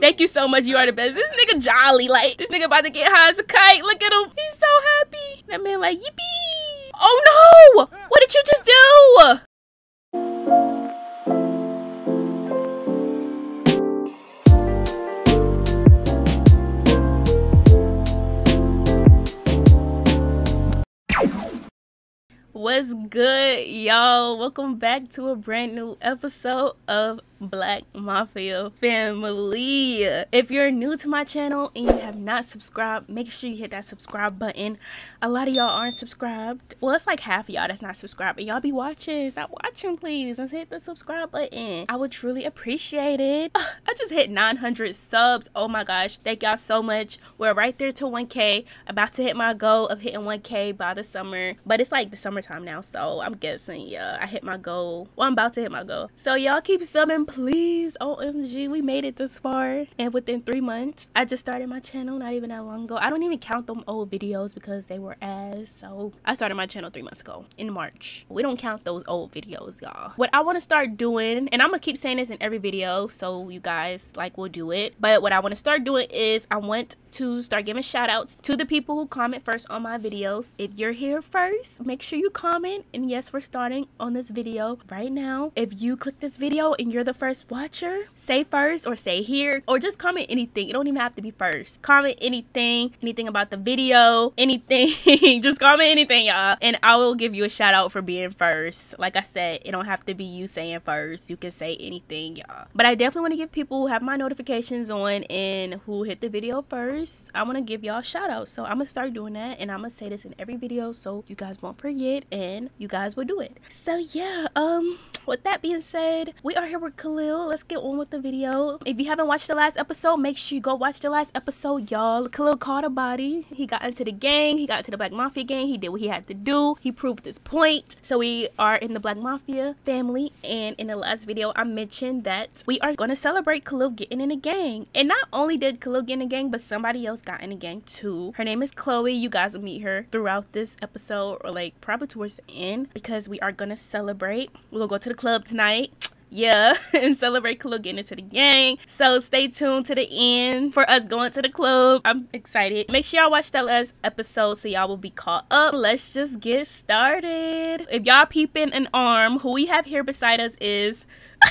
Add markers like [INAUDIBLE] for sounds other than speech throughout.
Thank you so much. You are the best. This nigga jolly. Like, this nigga about to get high as a kite. Look at him. He's so happy. That man like, yippee. Oh no! What did you just do? What's good, y'all? Welcome back to a brand new episode of Black Mafia family. If you're new to my channel and you have not subscribed, make sure you hit that subscribe button. A lot of y'all aren't subscribed. Well, it's like half of y'all that's not subscribed. And y'all be watching. Stop watching, please. Let's hit the subscribe button. I would truly appreciate it. [SIGHS] I just hit 900 subs. Oh my gosh. Thank y'all so much. We're right there to 1K. About to hit my goal of hitting 1K by the summer. But it's like the summertime now. So I'm guessing, yeah, I hit my goal. Well, I'm about to hit my goal. So y'all keep subbing please. OMG, we made it this far. And within three months, I just started my channel not even that long ago. I don't even count them old videos because they were ass. So I started my channel three months ago in March. We don't count those old videos, y'all. What I want to start doing, and I'm gonna keep saying this in every video so you guys like will do it. But what I want to start doing is I want to start giving shout outs to the people who comment first on my videos. If you're here first, make sure you comment. And yes, we're starting on this video right now. If you click this video and you're the first watcher, say first or say here or just comment anything. It don't even have to be first. Comment anything, anything about the video, anything. [LAUGHS] just comment anything, y'all. And I will give you a shout out for being first. Like I said, it don't have to be you saying first. You can say anything, y'all. But I definitely want to give people who have my notifications on and who hit the video first. I want to give y'all shout outs. So I'm going to start doing that and I'm going to say this in every video so you guys won't forget and you guys will do it. So yeah, um with that being said, we are here with Khalil. Let's get on with the video. If you haven't watched the last episode, make sure you go watch the last episode, y'all. Khalil caught a body. He got into the gang. He got into the Black Mafia gang. He did what he had to do. He proved his point. So we are in the Black Mafia family. And in the last video, I mentioned that we are going to celebrate Khalil getting in a gang. And not only did Khalil get in a gang, but somebody else got in a gang too. Her name is Chloe. You guys will meet her throughout this episode or like probably towards the end because we are going to celebrate. We'll go to the club tonight yeah [LAUGHS] and celebrate Khalil getting into the gang. So stay tuned to the end for us going to the club. I'm excited. Make sure y'all watch that last episode so y'all will be caught up. Let's just get started. If y'all peeping an arm who we have here beside us is [LAUGHS]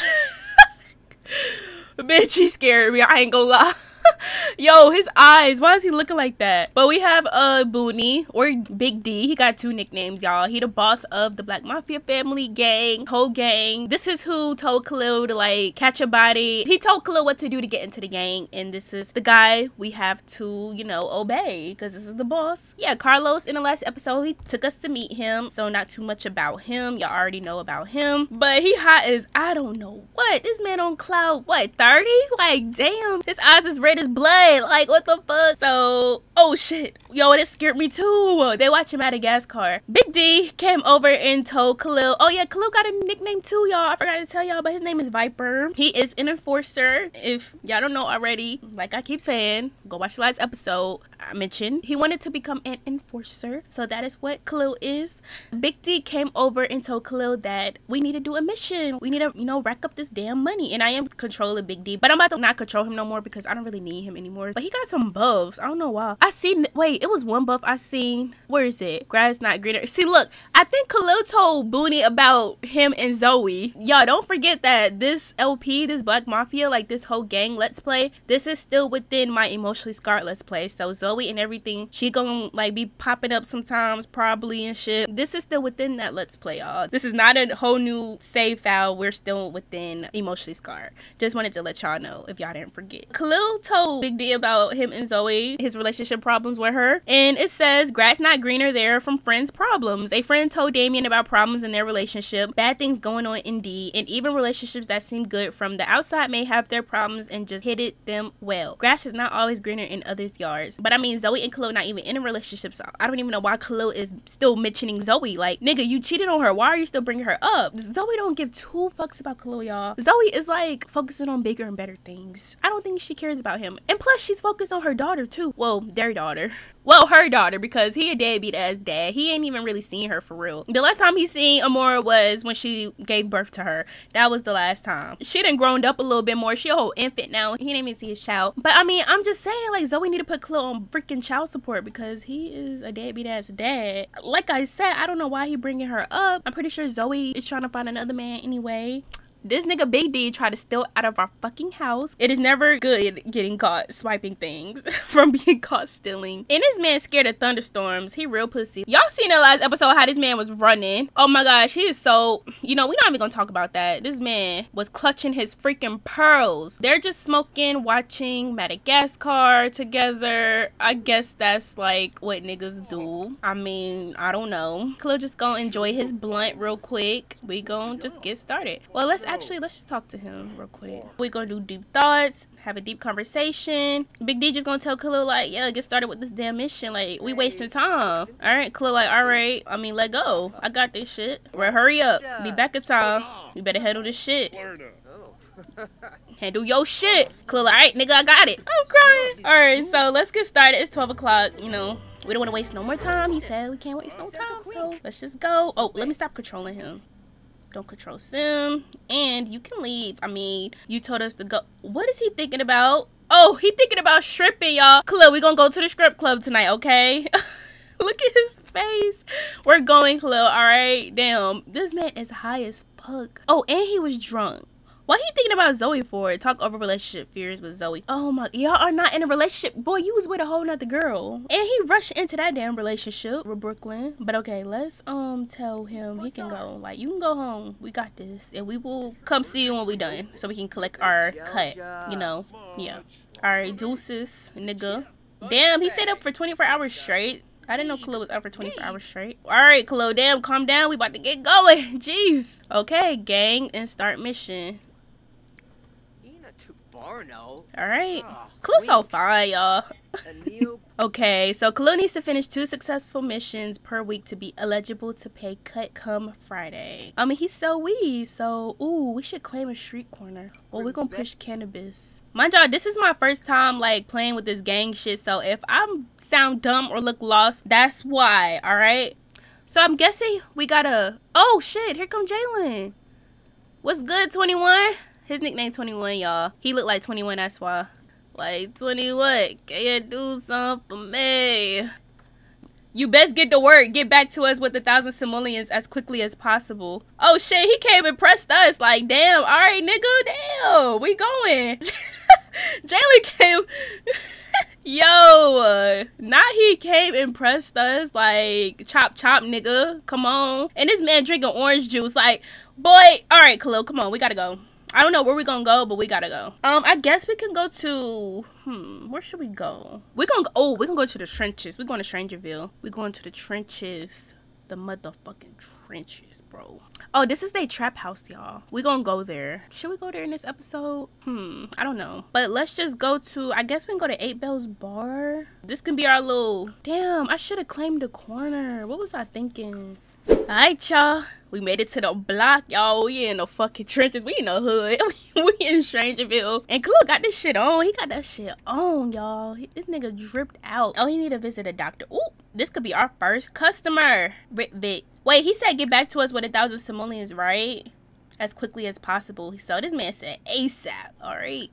bitch he scared me i ain't gonna lie [LAUGHS] Yo, his eyes. Why is he looking like that? But we have uh Booney or Big D. He got two nicknames, y'all. He the boss of the Black Mafia family gang, whole gang. This is who told Khalil to like catch a body. He told Khalil what to do to get into the gang, and this is the guy we have to, you know, obey because this is the boss. Yeah, Carlos in the last episode he took us to meet him, so not too much about him. Y'all already know about him, but he hot as I don't know what. This man on cloud what 30? Like damn, his eyes is red as blood. Like, what the fuck? So, oh shit. Yo, it scared me too. They watching Madagascar. Big D came over and told Khalil, oh yeah, Khalil got a nickname too, y'all. I forgot to tell y'all, but his name is Viper. He is an enforcer. If y'all don't know already, like I keep saying, go watch the last episode. I mentioned he wanted to become an enforcer. So that is what Khalil is. Big D came over and told Khalil that we need to do a mission. We need to, you know, rack up this damn money. And I am controlling Big D, but I'm about to not control him no more because I don't really need him anymore. But he got some buffs. I don't know why. I seen, wait, it was one buff I seen. Where is it? Grass not greener. See, look, I think Khalil told Booney about him and Zoe. Y'all don't forget that this LP, this Black Mafia, like this whole gang Let's Play, this is still within my emotionally scarred Let's Play. So Zoe and everything, she gonna like be popping up sometimes probably and shit. This is still within that Let's Play, y'all. This is not a whole new save file. We're still within emotionally scarred. Just wanted to let y'all know if y'all didn't forget. Khalil told Big D about him and Zoe, his relationship problems with her. And it says, grass not greener there from friends' problems. A friend told Damien about problems in their relationship, bad things going on in D, and even relationships that seem good from the outside may have their problems and just hit it them well. Grass is not always greener in others' yards. But I mean, Zoe and Khalil not even in a relationship, so I don't even know why Khalil is still mentioning Zoe. Like, nigga, you cheated on her. Why are you still bringing her up? Zoe don't give two fucks about Khalil, y'all. Zoe is like focusing on bigger and better things. I don't think she cares about about him. And plus, she's focused on her daughter too. Well, their daughter. Well, her daughter because he a deadbeat as dad. He ain't even really seen her for real. The last time he seen Amora was when she gave birth to her. That was the last time. She done grown up a little bit more. She a whole infant now. He didn't even see his child. But I mean, I'm just saying like Zoe need to put Khalil on freaking child support because he is a deadbeat ass dad. Like I said, I don't know why he bringing her up. I'm pretty sure Zoe is trying to find another man anyway. This nigga Big D tried to steal out of our fucking house. It is never good getting caught swiping things [LAUGHS] from being caught stealing. And this man scared of thunderstorms. He real pussy. Y'all seen the last episode how this man was running. Oh my gosh, he is so... You know, we not even gonna talk about that. This man was clutching his freaking pearls. They're just smoking, watching Madagascar together. I guess that's like what niggas do. I mean, I don't know. Khalil just gonna enjoy his blunt real quick. We gonna just get started. Well, let's actually let's just talk to him real quick. We're gonna do deep thoughts, have a deep conversation. Big D just gonna tell Khalil like, yeah, get started with this damn mission. Like, we wasting time. All right, Khalil like, all right. I mean, let go. I got this shit. Well, hurry up. Be back in time. You better handle this shit. [LAUGHS] Handle your shit. Khalil, all right, nigga, I got it. I'm crying. All right, so let's get started. It's 12 o'clock. You know, we don't want to waste no more time. He said we can't waste no time, so let's just go. Oh, let me stop controlling him don't control sim and you can leave. I mean you told us to go. What is he thinking about? Oh he thinking about stripping y'all. Khalil, we gonna go to the strip club tonight okay? [LAUGHS] Look at his face. We're going Khalil, all right? Damn this man is high as fuck. Oh and he was drunk what he thinking about Zoe for? Talk over relationship fears with Zoe. Oh my, y'all are not in a relationship. Boy, you was with a whole nother girl. And he rushed into that damn relationship with Brooklyn. But okay, let's um tell him he can go. Like, you can go home. We got this. And we will come see you when we done. So we can collect our cut. You know? Yeah. Alright, deuces, nigga. Damn, he stayed up for 24 hours straight. I didn't know Khalil was up for 24 hours straight. All right, Khalil, damn, calm down. We about to get going. [LAUGHS] Jeez. Okay, gang, and start mission. All right. Oh, Khalil's so fine, y'all. [LAUGHS] okay, so Khalil needs to finish two successful missions per week to be eligible to pay cut come Friday. I mean, he's so wee, so ooh, we should claim a street corner. Well, we're gonna push cannabis. Mind y'all, this is my first time like playing with this gang shit, so if I sound dumb or look lost, that's why. All right. So I'm guessing we gotta. Oh shit! Here come Jalen. What's good, 21? His nickname 21, y'all. He looked like 21, that's why. Like, 21, can you do something for me? You best get to work. Get back to us with a thousand simoleons as quickly as possible. Oh shit, he came and pressed us. Like, damn, alright, nigga, damn, we going. [LAUGHS] Jalen came. [LAUGHS] Yo, not he came and pressed us like chop chop nigga. Come on. And this man drinking orange juice. Like, boy, alright, Khalil, come on, we gotta go. I don't know where we're gonna go, but we gotta go. Um, I guess we can go to hmm, where should we go? We're gonna go oh, we're gonna go to the trenches. We're going to Strangerville. We're going to the trenches. The motherfucking trenches, bro. Oh, this is the trap house, y'all. We gonna go there. Should we go there in this episode? Hmm, I don't know. But let's just go to I guess we can go to Eight Bells Bar. This can be our little damn, I should have claimed the corner. What was I thinking? Alright, y'all. We made it to the block, y'all. We in the fucking trenches. We in the hood. [LAUGHS] we in Strangerville. And Khalil got this shit on. He got that shit on, y'all. This nigga dripped out. Oh, he need to visit a doctor. Ooh, this could be our first customer. Ritvik. Wait, he said get back to us with a thousand simoleons, right? As quickly as possible. So this man said ASAP, alright?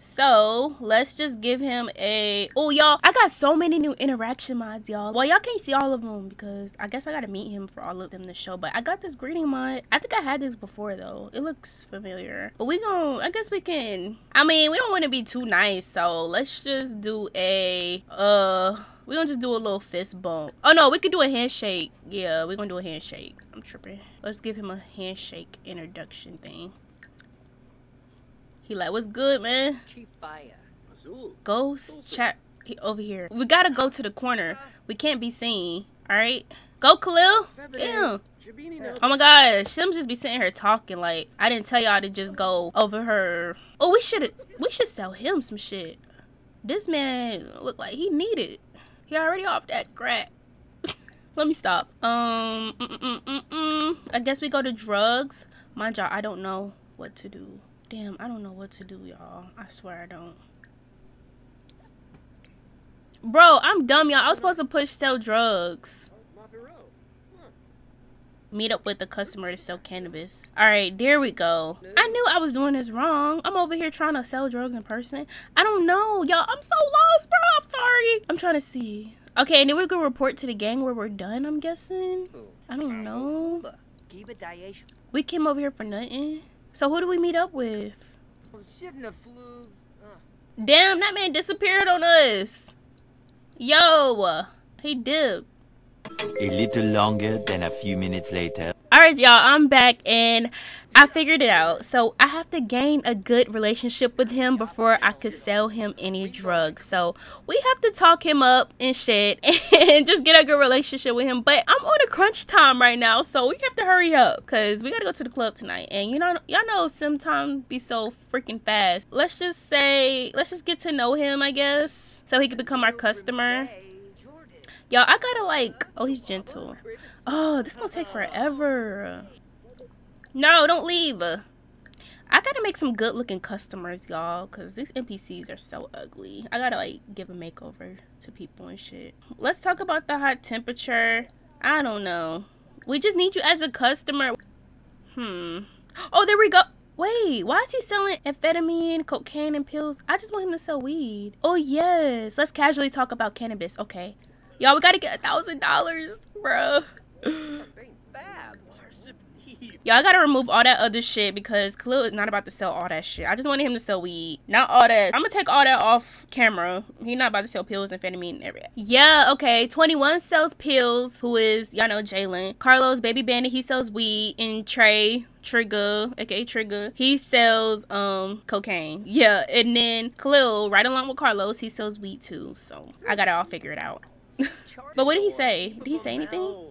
So let's just give him a. Oh, y'all, I got so many new interaction mods, y'all. Well, y'all can't see all of them because I guess I gotta meet him for all of them to show. But I got this greeting mod. I think I had this before though. It looks familiar. But we gonna. I guess we can. I mean, we don't want to be too nice, so let's just do a. Uh. We're gonna just do a little fist bump. Oh no, we could do a handshake. Yeah, we're gonna do a handshake. I'm tripping. Let's give him a handshake introduction thing. He like, what's good, man? Ghost chat over here. We gotta go to the corner. We can't be seen. All right, go, Khalil. Damn. Oh my gosh, Sims just be sitting here talking like I didn't tell y'all to just go over her. Oh, we should we should sell him some shit. This man look like he needed. He already off that crack. [LAUGHS] Let me stop. Um, mm -mm -mm I guess we go to drugs. Mind y'all, I don't know what to do. Damn, I don't know what to do, y'all. I swear I don't. Bro, I'm dumb, y'all. I was supposed to push sell drugs. Meet up with the customer to sell cannabis. Alright, there we go. I knew I was doing this wrong. I'm over here trying to sell drugs in person. I don't know. Y'all, I'm so lost, bro. I'm sorry. I'm trying to see. Okay, and then we're gonna report to the gang where we're done, I'm guessing. I don't know. We came over here for nothing. So who do we meet up with? Damn, that man disappeared on us. Yo, he dipped. A little longer than a few minutes later. Alright, y'all, I'm back and I figured it out. So I have to gain a good relationship with him before I could sell him any drugs. So we have to talk him up and shit [LAUGHS] and just get a good relationship with him. But I'm on a crunch time right now, so we have to hurry up because we gotta go to the club tonight. And you know, y'all know sometimes be so freaking fast. Let's just say, let's just get to know him, I guess, so he could become our customer. Y'all, I gotta like, oh, he's gentle. Oh, this gonna take forever. No, don't leave. I gotta make some good looking customers, y'all, because these NPCs are so ugly. I gotta like give a makeover to people and shit. Let's talk about the hot temperature. I don't know. We just need you as a customer. Hmm. Oh, there we go. Wait, why is he selling amphetamine, cocaine, and pills? I just want him to sell weed. Oh, yes. Let's casually talk about cannabis. Okay. Y'all, we gotta get a thousand dollars, Y'all gotta remove all that other shit because Khalil is not about to sell all that shit. I just wanted him to sell weed. Not all that. I'm gonna take all that off camera. He not about to sell pills and amphetamine and everything. Yeah, okay. 21 sells pills, who is, y'all know Jalen. Carlos, Baby Bandit, he sells weed. And Trey, Trigger, aka Trigger, he sells um cocaine. Yeah, and then Khalil, right along with Carlos, he sells weed too. So I gotta all figure it out. [LAUGHS] but what did he say? Did he say anything?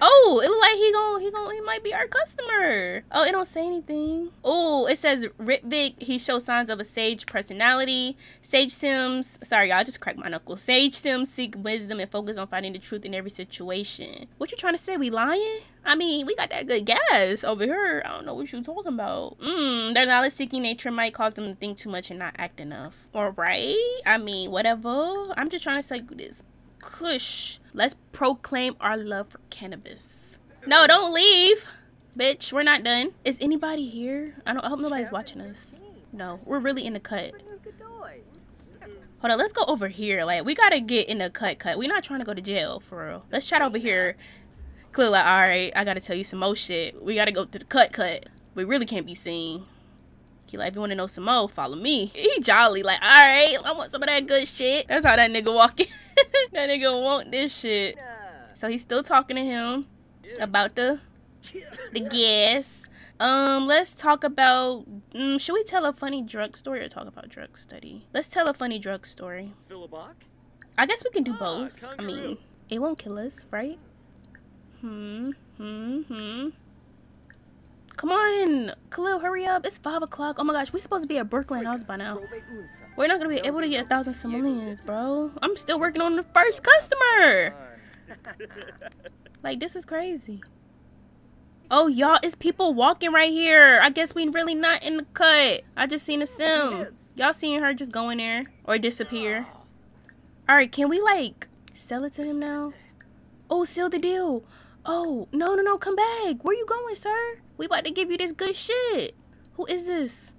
Oh, it look like he gon' he gon' he might be our customer. Oh, it don't say anything. Oh, it says Ritvik. He shows signs of a sage personality. Sage Sims. Sorry, y'all, just cracked my knuckles. Sage Sims seek wisdom and focus on finding the truth in every situation. What you trying to say? We lying? I mean, we got that good gas over here. I don't know what you talking about. Mm, their knowledge-seeking nature might cause them to think too much and not act enough. All right. I mean, whatever. I'm just trying to say this kush. Let's proclaim our love for cannabis. No, don't leave. Bitch, we're not done. Is anybody here? I don't I hope nobody's watching us. No, we're really in the cut. Hold on, let's go over here. Like, we gotta get in the cut cut. We're not trying to go to jail, for real. Let's chat over here. Clearly, like, alright, I gotta tell you some more shit. We gotta go to the cut cut. We really can't be seen. He like, if you want to know some more, follow me. He jolly, like, all right, I want some of that good shit. That's how that nigga walking. [LAUGHS] [LAUGHS] that nigga want this shit. So he's still talking to him about the the [LAUGHS] gas. Um, let's talk about. Um, should we tell a funny drug story or talk about drug study? Let's tell a funny drug story. I guess we can do both. I mean, it won't kill us, right? Hmm. Hmm. Hmm. Come on, Khalil, hurry up. It's 5 o'clock. Oh my gosh, we're supposed to be at Brooklyn House by now. We're not going to be able to get a thousand simoleons, bro. I'm still working on the first customer. [LAUGHS] Like, this is crazy. Oh, y'all, it's people walking right here. I guess we really not in the cut. I just seen a sim. Y'all seeing her just go in there or disappear. All right, can we, like, sell it to him now? Oh, seal the deal. Oh, no, no, no, come back. Where you going, sir? We about to give you this good shit. Who is this?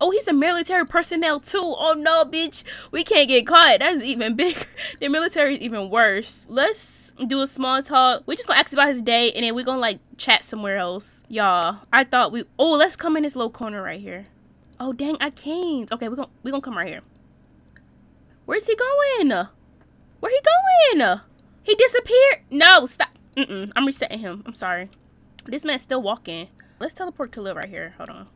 Oh, he's a military personnel too. Oh no, bitch. We can't get caught. That's even [LAUGHS] bigger. The military is even worse. Let's do a small talk. We're just gonna ask about his day and then we're gonna like chat somewhere else. Y'all, I thought we oh let's come in this little corner right here. Oh dang, I can't. Okay, we're gonna we're gonna come right here. Where's he going? Where he going? He disappeared. No, stop. Mm-mm. I'm resetting him. I'm sorry. This man's still walking. Let's teleport to live right here. Hold on.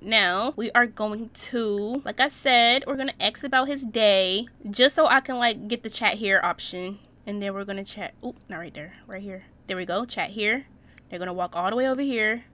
Now, we are going to, like I said, we're going to X about his day. Just so I can, like, get the chat here option. And then we're going to chat. Oh, not right there. Right here. There we go. Chat here. They're going to walk all the way over here.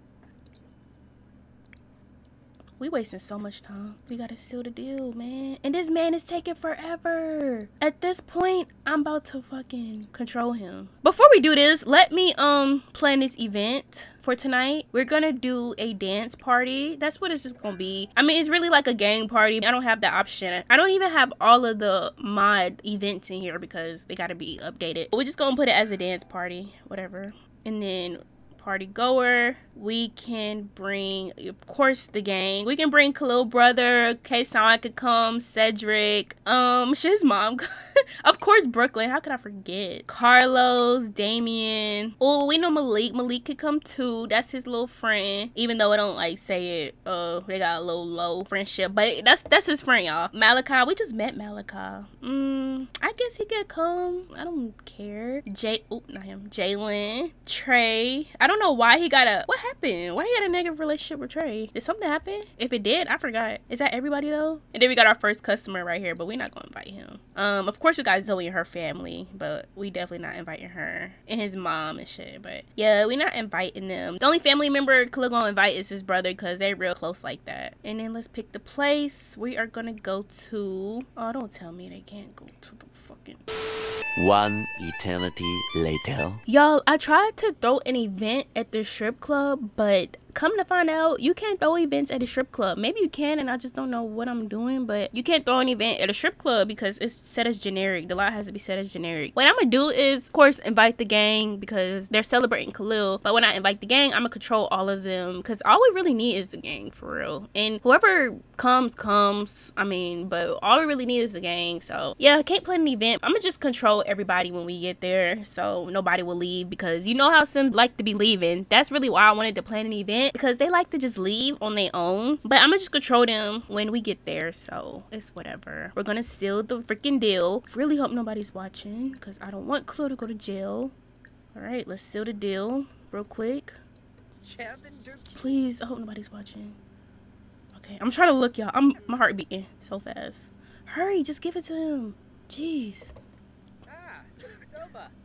We wasting so much time. We gotta seal the deal, man. And this man is taking forever. At this point, I'm about to fucking control him. Before we do this, let me um plan this event for tonight. We're gonna do a dance party. That's what it's just gonna be. I mean, it's really like a gang party. I don't have the option. I don't even have all of the mod events in here because they gotta be updated. We're just gonna put it as a dance party, whatever. And then party goer. We can bring, of course, the gang. We can bring Khalil brother. K Sound could come. Cedric. Um, his mom. [LAUGHS] of course, Brooklyn. How could I forget? Carlos, Damien. Oh, we know Malik. Malik could come too. That's his little friend. Even though I don't like say it. Uh, they got a little low friendship, but that's that's his friend, y'all. Malachi. We just met Malachi. Mm, I guess he could come. I don't care. Jay. Oh, not him. Jalen. Trey. I don't know why he got a. What happened? Why he had a negative relationship with Trey? Did something happen? If it did, I forgot. Is that everybody though? And then we got our first customer right here, but we're not gonna invite him. Um, of course we got Zoe and her family, but we definitely not inviting her and his mom and shit. But yeah, we not inviting them. The only family member Khalil gonna invite is his brother because they real close like that. And then let's pick the place. We are gonna go to. Oh, don't tell me they can't go to the fucking. One eternity later. Y'all, I tried to throw an event at the strip club, but come to find out, you can't throw events at a strip club. Maybe you can, and I just don't know what I'm doing, but you can't throw an event at a strip club because it's set as generic. The lot has to be set as generic. What I'm gonna do is, of course, invite the gang because they're celebrating Khalil. But when I invite the gang, I'm gonna control all of them because all we really need is the gang for real. And whoever comes, comes. I mean, but all we really need is the gang. So yeah, I can't plan an event. I'm gonna just control everybody when we get there so nobody will leave because you know how Sims like to be leaving. That's really why I wanted to plan an event because they like to just leave on their own. But I'm gonna just control them when we get there. So it's whatever. We're gonna seal the freaking deal. Really hope nobody's watching because I don't want Chloe to go to jail. All right, let's seal the deal real quick. Please, I hope nobody's watching. Okay, I'm trying to look, y'all. I'm my heart beating so fast. Hurry, just give it to him. Jeez.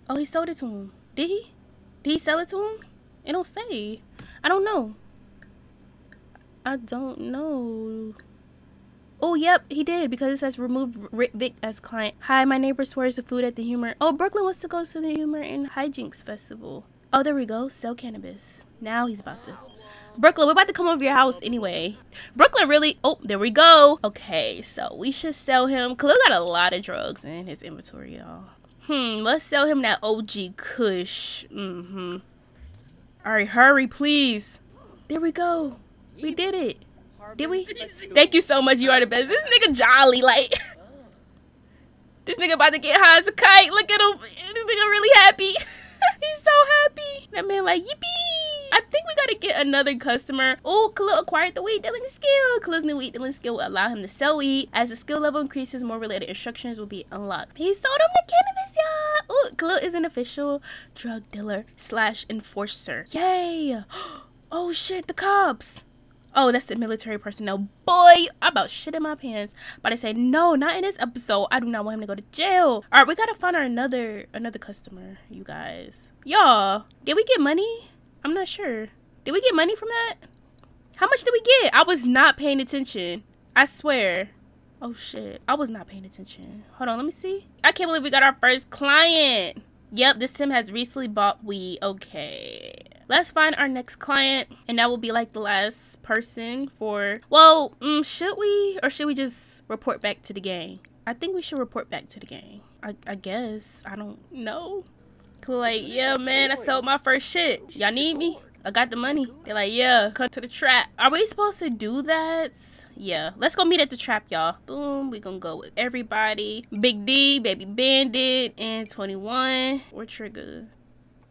Oh, he sold it to him. Did he? Did he sell it to him? It don't say. I don't know. I don't know. Oh, yep, he did because it says remove Ritvik as client. Hi, my neighbor swears the food at the Humor. Oh, Brooklyn wants to go to the Humor and Hijinks Festival. Oh, there we go. Sell cannabis. Now he's about to. Brooklyn, we're about to come over your house anyway. Brooklyn really. Oh, there we go. Okay, so we should sell him. Khalil got a lot of drugs in his inventory, y'all. Hmm, let's sell him that OG Kush. Mm-hmm. Alright, hurry, please. There we go. We did it. Did we? Thank you so much. You are the best. This nigga jolly, like. [LAUGHS] this nigga about to get high as a kite. Look at him. This nigga really happy. [LAUGHS] He's so happy. That man like, yippee. I think we gotta get another customer. Oh, Khalil acquired the weed dealing skill. Khalil's new weed dealing skill will allow him to sell weed. As the skill level increases, more related instructions will be unlocked. He sold him the cannabis, y'all. Oh, Khalil is an official drug dealer slash enforcer. Yay. [GASPS] Oh shit, the cops. Oh, that's the military personnel. Boy, I about shit in my pants. But I say no, not in this episode. I do not want him to go to jail. All right, we gotta find our another another customer, you guys. Y'all, did we get money? I'm not sure. Did we get money from that? How much did we get? I was not paying attention. I swear. Oh shit, I was not paying attention. Hold on, let me see. I can't believe we got our first client. Yep, this Tim has recently bought weed. Okay let's find our next client and that will be like the last person for well mm, should we or should we just report back to the gang i think we should report back to the gang i, I guess i don't know like yeah man i sold my first shit y'all need me i got the money they're like yeah come to the trap are we supposed to do that yeah let's go meet at the trap y'all boom we gonna go with everybody big d baby bandit and 21 or trigger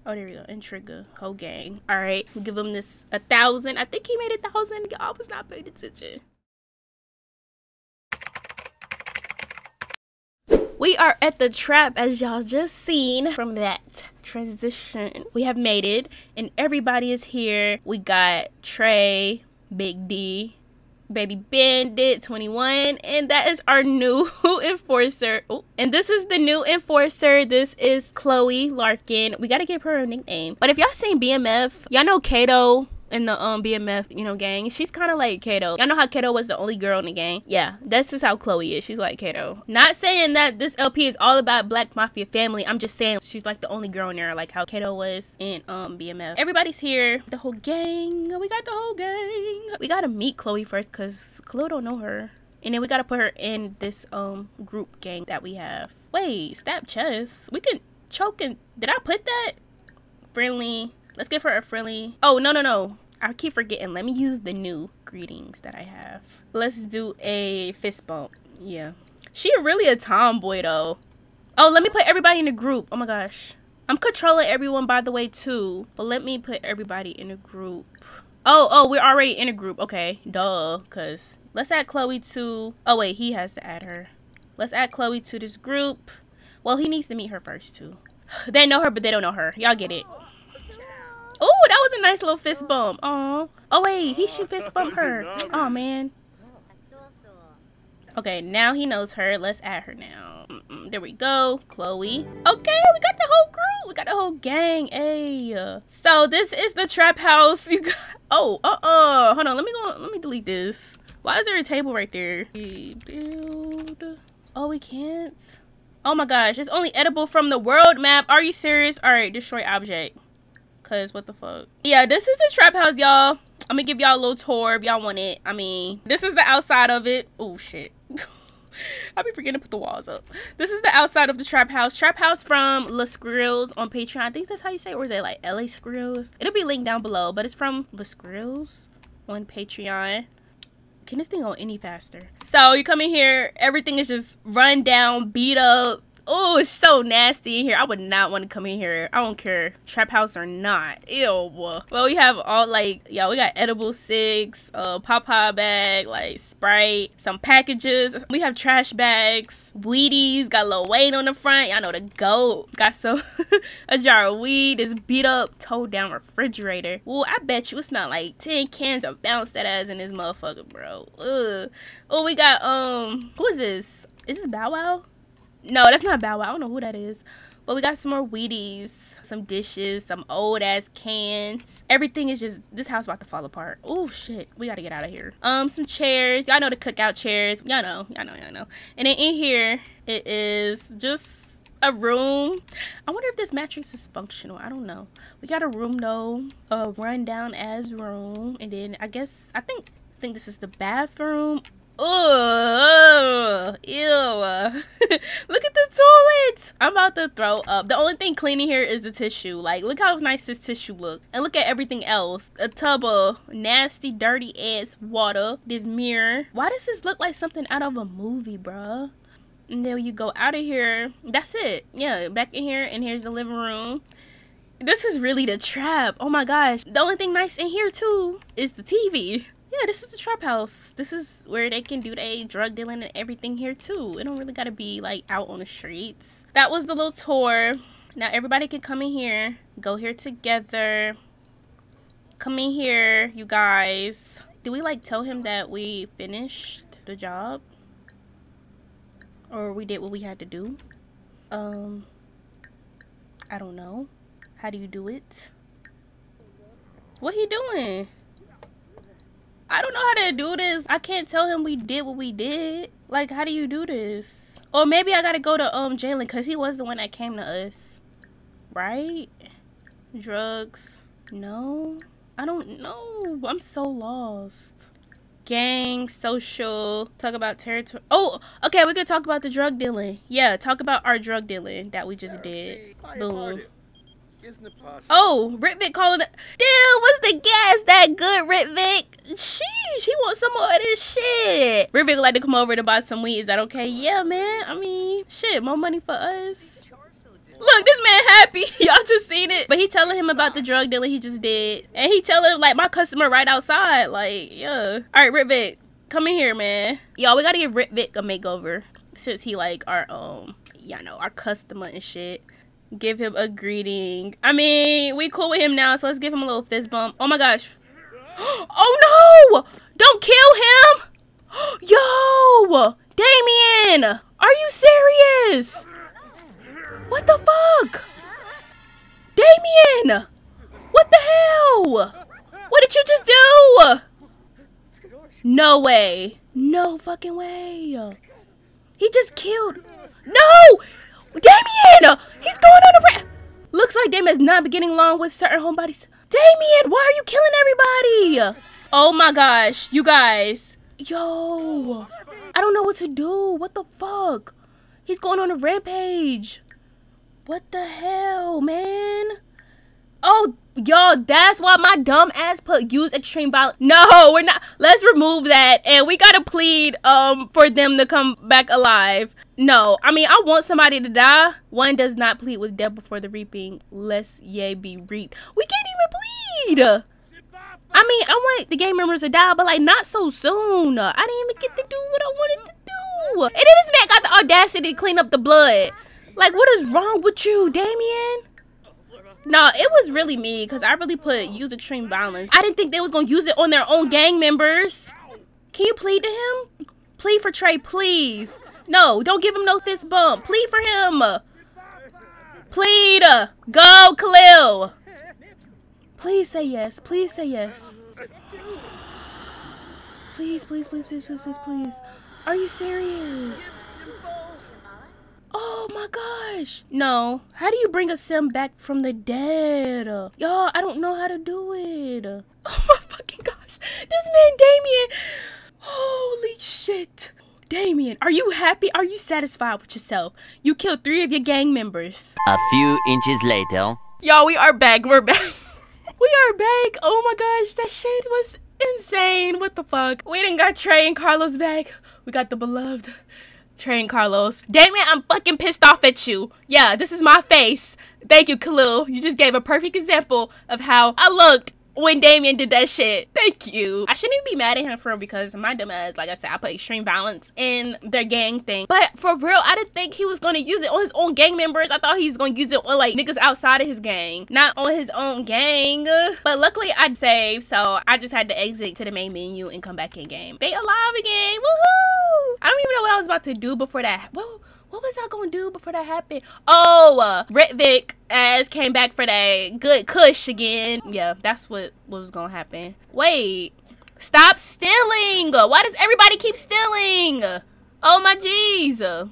Oh, there we go. And trigger. Whole gang. All right. We'll give him this a thousand. I think he made a thousand. Y'all was not paying attention. We are at the trap as y'all just seen from that transition. We have made it and everybody is here. We got Trey, Big D, Baby Bandit 21 and that is our new [LAUGHS] enforcer. Ooh. And this is the new enforcer. This is Chloe Larkin. We gotta give her a nickname. But if y'all seen BMF, y'all know Kato in the um BMF, you know, gang. She's kind of like Kato. I know how Kato was the only girl in the gang. Yeah, that's just how Chloe is. She's like Kato. Not saying that this LP is all about Black Mafia family. I'm just saying she's like the only girl in there, like how Kato was in um BMF. Everybody's here. The whole gang. We got the whole gang. We gotta meet Chloe first, cause Chloe don't know her. And then we gotta put her in this um group gang that we have. Wait, stab chest. We can choke and did I put that? Friendly. Let's give her a friendly. Oh no no no. I keep forgetting. Let me use the new greetings that I have. Let's do a fist bump. Yeah. She really a tomboy though. Oh, let me put everybody in a group. Oh my gosh. I'm controlling everyone by the way too. But let me put everybody in a group. Oh, oh, we're already in a group. Okay, duh. Cause let's add Chloe to. Oh wait, he has to add her. Let's add Chloe to this group. Well, he needs to meet her first too. [SIGHS] They know her, but they don't know her. Y'all get it. Oh, that was a nice little fist bump. Oh, oh wait, he should fist bump her. [LAUGHS] Oh man. Okay, now he knows her. Let's add her now. Mm -mm, there we go, Chloe. Okay, we got the whole group. We got the whole gang. Hey. So this is the trap house. [LAUGHS] You got. Oh, uh, uh. Hold on. Let me go. Let me delete this. Why is there a table right there? We Build. Oh, we can't. Oh my gosh, it's only edible from the world map. Are you serious? All right, destroy object. Cause what the fuck? Yeah, this is a trap house, y'all. I'm gonna give y'all a little tour if y'all want it. I mean, this is the outside of it. Oh shit. [LAUGHS] I'll be forgetting to put the walls up. This is the outside of the trap house. Trap house from La Skrills on Patreon. I think that's how you say it. Or is it like LA Skrills? It'll be linked down below, but it's from La Skrills on Patreon. Can this thing go any faster? So you come in here, everything is just run down, beat up, Oh, it's so nasty in here. I would not want to come in here. I don't care. Trap house or not. Ew. Well, we have all like, y'all, we got edible six, uh, Popeye bag, like Sprite, some packages. We have trash bags, Wheaties, got Lil Wayne on the front. Y'all know the goat. Got some, [LAUGHS] a jar of weed, this beat up, towed down refrigerator. Well, I bet you it's not like 10 cans of bounce that ass in this motherfucker, bro. Ugh. Oh, we got, um, who is this? Is this Bow Wow? No, that's not Bow Wow. I don't know who that is. But we got some more Wheaties, some dishes, some old ass cans. Everything is just this house about to fall apart. Oh shit, we gotta get out of here. Um, some chairs. Y'all know the cookout chairs. Y'all know, y'all know, y'all know. And then in here, it is just a room. I wonder if this mattress is functional. I don't know. We got a room though, a rundown as room, and then I guess I think I think this is the bathroom. Oh, ew. [LAUGHS] look at the toilet. I'm about to throw up. The only thing cleaning here is the tissue. Like, look how nice this tissue look. And look at everything else. A tub of nasty, dirty ass water. This mirror. Why does this look like something out of a movie, bruh? And then you go out of here. That's it. Yeah, back in here. And here's the living room this is really the trap. Oh my gosh. The only thing nice in here too is the TV yeah, this is the trap house. This is where they can do their drug dealing and everything here too. It don't really gotta be like out on the streets. That was the little tour. Now everybody can come in here, go here together. Come in here, you guys. Do we like tell him that we finished the job? Or we did what we had to do? Um, I don't know. How do you do it? What he doing? I don't know how to do this. I can't tell him we did what we did. Like, how do you do this? Or maybe I gotta go to um Jalen because he was the one that came to us. Right? Drugs. No. I don't know. I'm so lost. Gang, social, talk about territory. Oh, okay, we could talk about the drug dealing. Yeah, talk about our drug dealing that we just did. Boom. Oh, Ritvik calling it. Dude, what's the gas that good, Ritvik? Sheesh, he wants some more of this shit. Ritvik would like to come over to buy some weed. Is that okay? Yeah, man. I mean, shit, more money for us. Look, this man happy. [LAUGHS] Y'all just seen it. But he telling him about the drug dealer he just did. And he telling like my customer right outside. Like, yeah. All right, Ritvik, come in here, man. Y'all, we gotta give Ritvik a makeover. Since he like our um, y'all know, our customer and shit give him a greeting. I mean, we cool with him now, so let's give him a little fist bump. Oh my gosh. [GASPS] Oh no! Don't kill him! [GASPS] Yo! Damien! Are you serious? What the fuck? Damien! What the hell? What did you just do? No way. No fucking way. He just killed. No! Damien! He's going on a rant. Looks like Damien's not getting along with certain homebodies. Damien, why are you killing everybody? Oh my gosh, you guys. Yo, I don't know what to do. What the fuck? He's going on a rampage. What the hell, man? Oh, y'all, that's why my dumb ass put use extreme violence. No, we're not. Let's remove that. And we gotta plead um for them to come back alive. No, I mean, I want somebody to die. One does not plead with death before the reaping, lest ye be reaped. We can't even plead. I mean, I want the gang members to die, but like not so soon. I didn't even get to do what I wanted to do. And then this man got the audacity to clean up the blood. Like, what is wrong with you, Damien? No, it was really me because I really put use extreme violence. I didn't think they was gonna use it on their own gang members. Can you plead to him? Plead for Trey, please. No, don't give him no fist bump. Plead for him. Plead. Go, Khalil. Please say yes. Please say yes. Please, please, please, please, please, please, please. Are you serious? Oh my gosh. No. How do you bring a sim back from the dead? Y'all, I don't know how to do it. Oh my fucking gosh. This man, Damien. Holy shit. Damien, are you happy? Are you satisfied with yourself? You killed three of your gang members. A few inches later. Y'all, we are back. We're back. [LAUGHS] we are back. Oh my gosh, that shit was insane. What the fuck? We didn't got Trey and Carlos back. We got the beloved Trey and Carlos. Damien, I'm fucking pissed off at you. Yeah, this is my face. Thank you, Khalil. You just gave a perfect example of how I looked when Damien did that shit. Thank you. I shouldn't even be mad at him for because my dumb ass, like I said, I put extreme violence in their gang thing. But for real, I didn't think he was gonna use it on his own gang members. I thought he was gonna use it on like niggas outside of his gang, not on his own gang. But luckily I'd saved, so I just had to exit to the main menu and come back in game. They alive again. Woohoo! I don't even know what I was about to do before that. Whoa what was I gonna do before that happened? Oh, uh, Ritvik as came back for that good kush again. Yeah, that's what, what was gonna happen. Wait, stop stealing! Why does everybody keep stealing? Oh my jeez.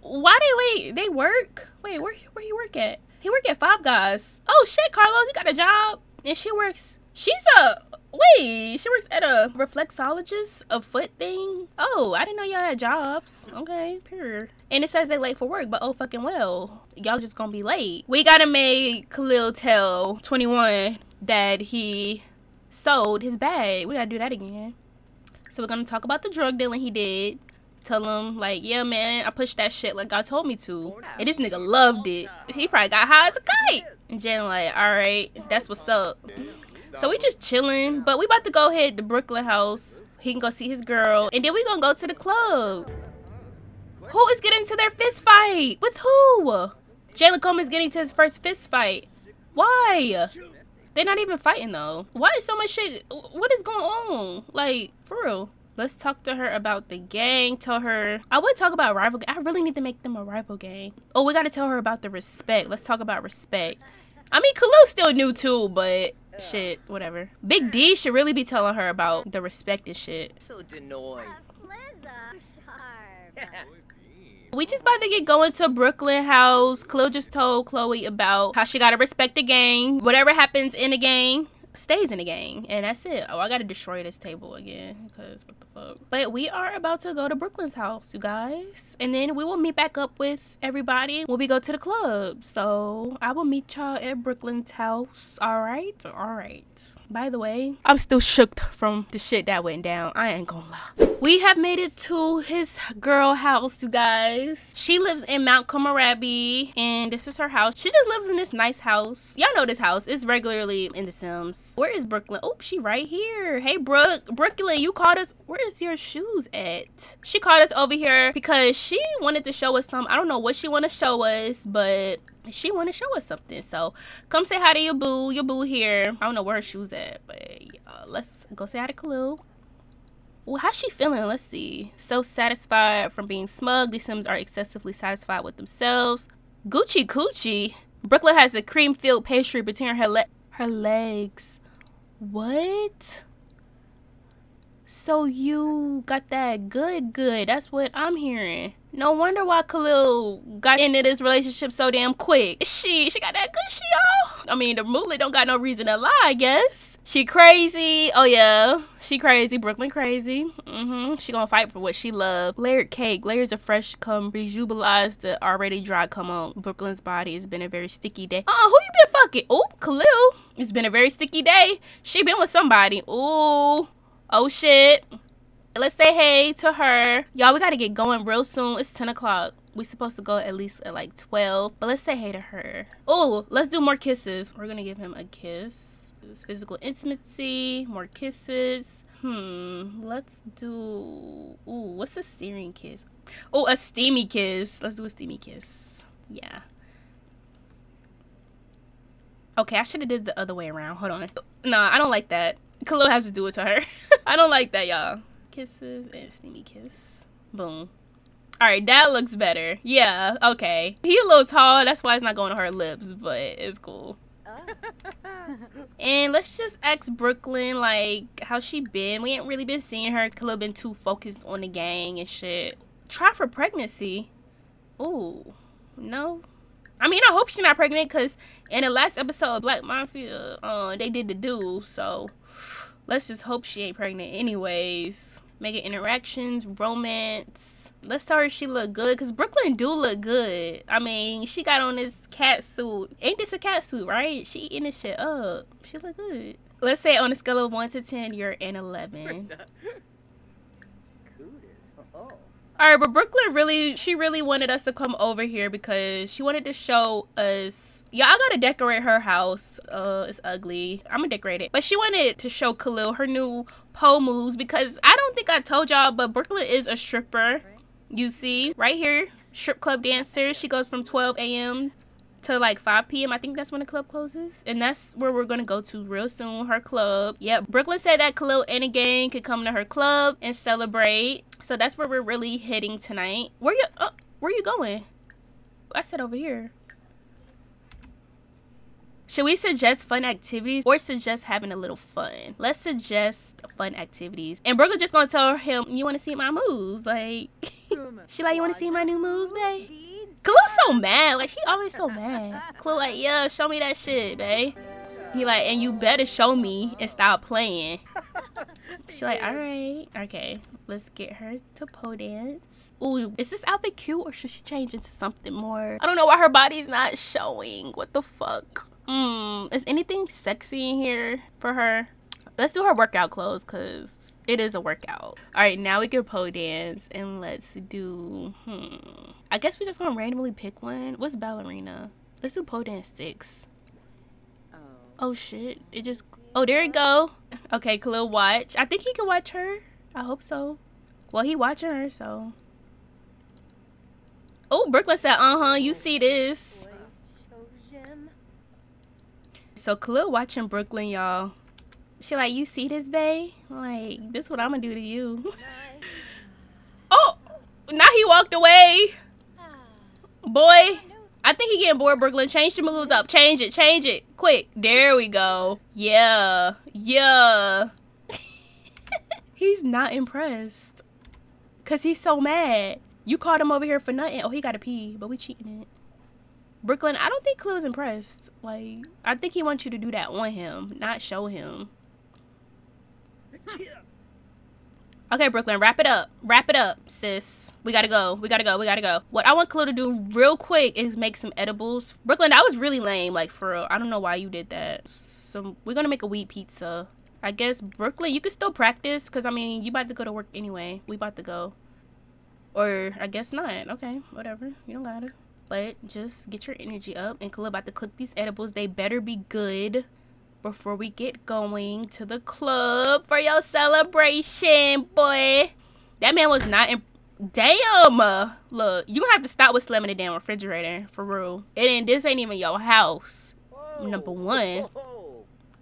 Why they wait? They work? Wait, where where he work at? He work at Five Guys. Oh shit, Carlos, you got a job, and she works. She's a Wait, she works at a reflexologist, a foot thing. Oh, I didn't know y'all had jobs. Okay, pure. And it says they late for work, but oh fucking well, y'all just gonna be late. We gotta make Khalil tell 21 that he sold his bag. We gotta do that again. So we're gonna talk about the drug dealing he did. Tell him like, yeah, man, I pushed that shit like God told me to, and this nigga loved it. He probably got high as a kite. And Jen like, all right, that's what's up. So we just chilling, but we about to go hit the Brooklyn house. He can go see his girl, and then we gonna go to the club. Who is getting to their fist fight? With who? Jalen Coleman is getting to his first fist fight. Why? They're not even fighting though. Why is so much shit? What is going on? Like, for real. Let's talk to her about the gang. Tell her I would talk about rival. I really need to make them a rival gang. Oh, we got to tell her about the respect. Let's talk about respect. I mean, Khalil's still new too, but shit, whatever. Big D should really be telling her about the respect and shit. So denoy. [LAUGHS] We just about to get going to Brooklyn House. Chloe just told Chloe about how she gotta respect the gang. Whatever happens in the gang, stays in the gang and that's it. Oh i gotta destroy this table again because what the fuck. But we are about to go to brooklyn's house you guys. And then we will meet back up with everybody when we go to the club. So i will meet y'all at brooklyn's house. All right all right by the way i'm still shook from the shit that went down. I ain't gonna lie. We have made it to his girl house you guys. She lives in mount Komorebi and this is her house. She just lives in this nice house. Y'all know this house. It's regularly in the sims where is Brooklyn? Oh, she right here. Hey, Brooke. Brooklyn, you called us. Where is your shoes at? She called us over here because she wanted to show us some. I don't know what she want to show us, but she want to show us something. So come say hi to your boo. Your boo here. I don't know where her shoes at, but yeah, let's go say hi to Kalu. Well, how's she feeling? Let's see. So satisfied from being smug. These Sims are excessively satisfied with themselves. Gucci Coochie. Brooklyn has a cream-filled pastry between her le her legs. What? So you got that good good. That's what I'm hearing. No wonder why Khalil got into this relationship so damn quick. She she got that good she y'all. I mean the Moolah don't got no reason to lie, I guess. She crazy. Oh yeah. She crazy. Brooklyn crazy. Mm-hmm. She gonna fight for what she love. Layered cake. Layers of fresh come rejubilize the already dry come on Brooklyn's body. It's been a very sticky day. Uh, who you been fucking? Oh, Khalil. It's been a very sticky day. She been with somebody. Ooh. Oh shit. Let's say hey to her. Y'all, we gotta get going real soon. It's 10 o'clock. We supposed to go at least at like 12. But let's say hey to her. Oh, let's do more kisses. We're gonna give him a kiss. Physical intimacy, more kisses. Hmm, let's do. Ooh, what's a steering kiss? Oh, a steamy kiss. Let's do a steamy kiss. Yeah. Okay, I should have did the other way around. Hold on. Nah, I don't like that. Khalil has to do it to her. [LAUGHS] I don't like that, y'all. Kisses and steamy kiss. Boom. All right, that looks better. Yeah, okay. He a little tall. That's why it's not going to her lips, but it's cool. and let's just ask Brooklyn, like, how she been. We ain't really been seeing her. Khalil been too focused on the gang and shit. Try for pregnancy. Ooh, no. I mean, I hope she's not pregnant because in the last episode of Black Mafia, uh, they did the do. So [SIGHS] let's just hope she ain't pregnant anyways. Making interactions, romance. Let's tell her she look good because Brooklyn do look good. I mean, she got on this cat suit. Ain't this a cat suit, right? She eating this shit up. She look good. Let's say on a scale of 1 to 10, you're an 11. [LAUGHS] All right, but Brooklyn really, she really wanted us to come over here because she wanted to show us. Y'all gotta decorate her house. Uh, it's ugly. I'm gonna decorate it. But she wanted to show Khalil her new pole moves because I don't think I told y'all, but Brooklyn is a stripper. You see, right here, strip club dancer. She goes from 12 a.m to like 5 p.m. I think that's when the club closes. And that's where we're gonna go to real soon, her club. Yep, Brooklyn said that Khalil and a gang could come to her club and celebrate. So that's where we're really heading tonight. Where you uh, where you going? I said over here. Should we suggest fun activities or suggest having a little fun? Let's suggest fun activities. And Brooklyn just gonna tell him, you wanna see my moves? Like, [LAUGHS] she like, you wanna see my new moves, babe? Khalil's so mad. Like, he always so mad. Khalil like, yeah, show me that shit, babe. He like, and you better show me and stop playing. She like, all right, okay, let's get her to pole dance. Ooh, is this outfit cute or should she change into something more? I don't know why her body's not showing. What the fuck? Hmm, is anything sexy in here for her? Let's do her workout clothes because it is a workout. All right, now we can pole dance and let's do, hmm. I guess we just gonna randomly pick one. What's ballerina? Let's do pole dance six. Oh, oh shit, it just Oh, there you go. Okay, Khalil watch. I think he can watch her. I hope so. Well, he watching her, so. Oh, Brooklyn said, uh-huh, you see this. So Khalil watching Brooklyn, y'all. She like, you see this, babe? Like, this what I'm gonna do to you. [LAUGHS] oh, now he walked away. Boy. I think he getting bored, Brooklyn. Change the moves up. Change it. Change it. Quick. There we go. Yeah. Yeah. [LAUGHS] he's not impressed. Because he's so mad. You called him over here for nothing. Oh, he got to pee, but we cheating it. Brooklyn, I don't think Clue's impressed. Like, I think he wants you to do that on him, not show him. [LAUGHS] Okay, Brooklyn, wrap it up. Wrap it up, sis. We gotta go. We gotta go. We gotta go. What I want Clue to do real quick is make some edibles. Brooklyn, that was really lame. Like, for real. I don't know why you did that. So, we're gonna make a weed pizza. I guess, Brooklyn, you can still practice. Because, I mean, you about to go to work anyway. We about to go. Or, I guess not. Okay, whatever. You don't gotta. But, just get your energy up. And Khalil about to cook these edibles. They better be good before we get going to the club for your celebration, boy. That man was not in. Damn! Look, you gonna have to stop with slamming the damn refrigerator for real. It ain't. This ain't even your house. Whoa. Number one. [LAUGHS]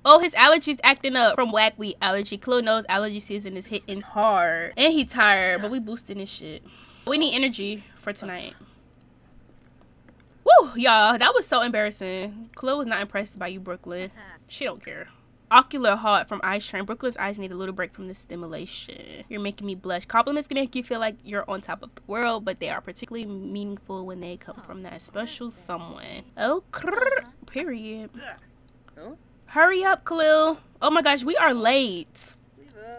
Oh, his allergies acting up from whack wheat allergy. Chloe knows allergy season is hitting hard. And he tired, but we boosting this shit. We need energy for tonight. Woo, y'all, that was so embarrassing. Chloe was not impressed by you, Brooklyn. She don't care. Ocular Heart from Eye Strain. Brooklyn's eyes need a little break from the stimulation. You're making me blush. Compliments can make you feel like you're on top of the world, but they are particularly meaningful when they come from that special someone. Oh, period. Hurry up, Khalil. Oh my gosh, we are late.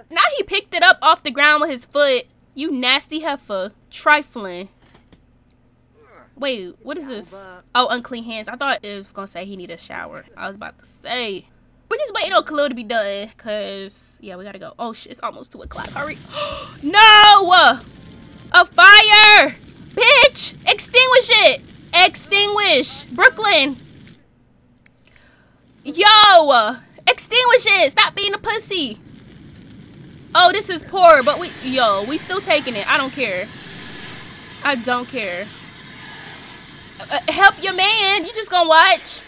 Now he picked it up off the ground with his foot. You nasty heifer. Trifling. Wait, what is this? Oh, unclean hands. I thought it was gonna say he need a shower. I was about to say. We're just waiting on Khalil to be done. Cause yeah, we gotta go. Oh shit, it's almost two o'clock. Hurry. [GASPS] no! A fire! Bitch! Extinguish it! Extinguish! Brooklyn! Yo! Extinguish it! Stop being a pussy! Oh, this is poor, but we yo, we still taking it. I don't care. I don't care. Uh, help your man. You just gonna watch?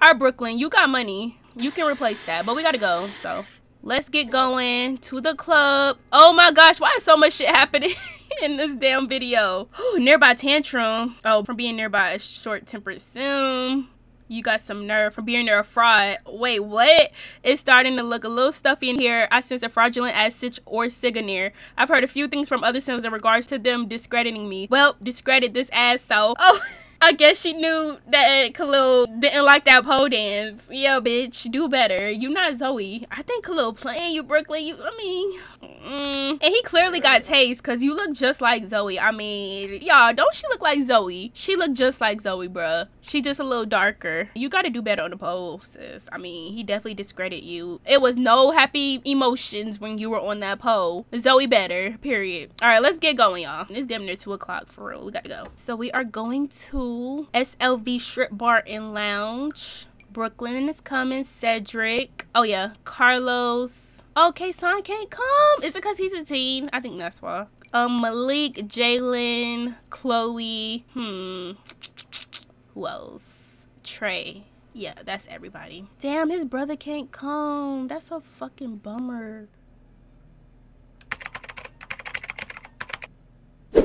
All right, Brooklyn, you got money. You can replace that, but we gotta go. So let's get going to the club. Oh my gosh, why is so much shit happening [LAUGHS] in this damn video? Ooh, [GASPS] nearby tantrum. Oh, from being nearby a short-tempered sim. You got some nerve from being there a fraud. Wait, what? It's starting to look a little stuffy in here. I sense a fraudulent as Sitch or Sigourney. I've heard a few things from other Sims in regards to them discrediting me. Well, discredit this ass so. Oh. [LAUGHS] I guess she knew that Khalil didn't like that pole dance. Yeah, bitch, do better. You not Zoe. I think Khalil playing you, Brooklyn. You, I mean, mm. and he clearly got taste because you look just like Zoe. I mean, y'all, don't she look like Zoe? She look just like Zoe, bruh. She just a little darker. You got to do better on the pole, sis. I mean, he definitely discredited you. It was no happy emotions when you were on that pole. Zoe better, period. All right, let's get going, y'all. It's damn near 2 o'clock for real. We got to go. So we are going to SLV Strip Bar and Lounge. Brooklyn is coming. Cedric. Oh, yeah. Carlos. Okay, Son can't come. Is it because he's a teen? I think that's why. Um, Malik, Jalen, Chloe. Hmm. Who else? Trey. Yeah, that's everybody. Damn, his brother can't come. That's a fucking bummer.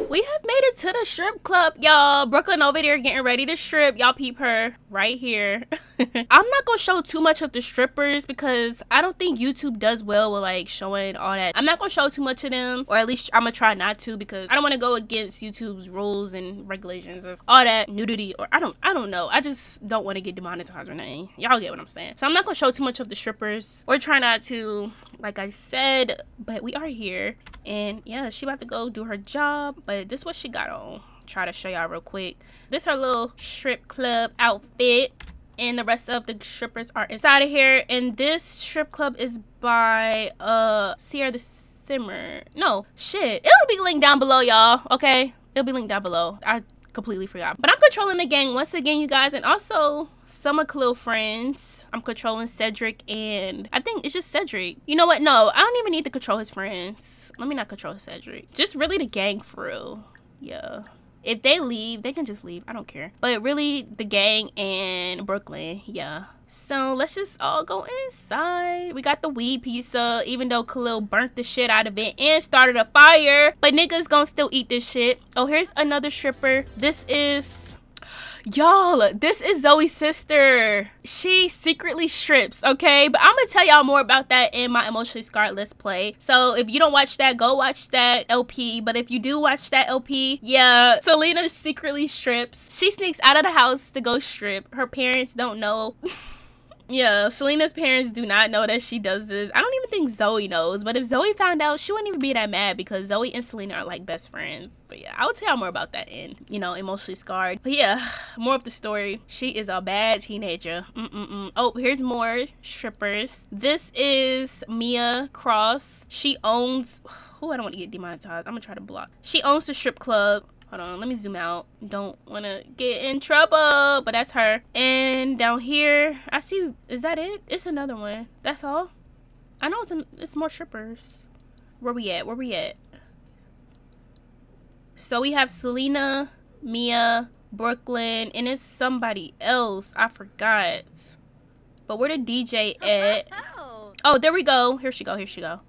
We have made it to the strip club, y'all. Brooklyn over there getting ready to strip. Y'all peep her right here. [LAUGHS] I'm not gonna show too much of the strippers because I don't think YouTube does well with like showing all that. I'm not gonna show too much of them, or at least I'm gonna try not to because I don't want to go against YouTube's rules and regulations of all that nudity or I don't I don't know. I just don't want to get demonetized or anything. Y'all get what I'm saying. So I'm not gonna show too much of the strippers or try not to, like I said. But we are here, and yeah, she about to go do her job. But this what she got on. Try to show y'all real quick. This her little strip club outfit. And the rest of the strippers are inside of here. And this strip club is by uh Sierra the Simmer. No, shit. It'll be linked down below, y'all. Okay? It'll be linked down below. I completely forgot. But I'm controlling the gang once again, you guys. And also some of Khalil friends. I'm controlling Cedric and I think it's just Cedric. You know what? No, I don't even need to control his friends. Let me not control Cedric. Just really the gang for real. Yeah. If they leave, they can just leave. I don't care. But really, the gang in Brooklyn, yeah. So let's just all go inside. We got the weed pizza, even though Khalil burnt the shit out of it and started a fire. But niggas gonna still eat this shit. Oh, here's another stripper. This is Y'all, this is Zoe's sister. She secretly strips, okay? But I'm gonna tell y'all more about that in my Emotionally Scarred Let's Play. So if you don't watch that, go watch that LP. But if you do watch that LP, yeah, Selena secretly strips. She sneaks out of the house to go strip. Her parents don't know. [LAUGHS] Yeah, Selena's parents do not know that she does this. I don't even think Zoe knows, but if Zoe found out, she wouldn't even be that mad because Zoe and Selena are like best friends. But yeah, I will tell more about that in, you know, emotionally scarred. But yeah, [SIGHS] more of the story. She is a bad teenager. Mm-mm-mm. Oh, here's more strippers. This is Mia Cross. She owns. [SIGHS] Oh, I don't want to get demonetized. I'm gonna try to block. She owns the strip club. Hold on, let me zoom out. Don't want to get in trouble, but that's her. And down here, I see, is that it? It's another one. That's all. I know it's, an, it's more strippers. Where we at? Where we at? So we have Selena, Mia, Brooklyn, and it's somebody else. I forgot. But where the DJ [LAUGHS] at? Oh, there we go. Here she go. Here she go.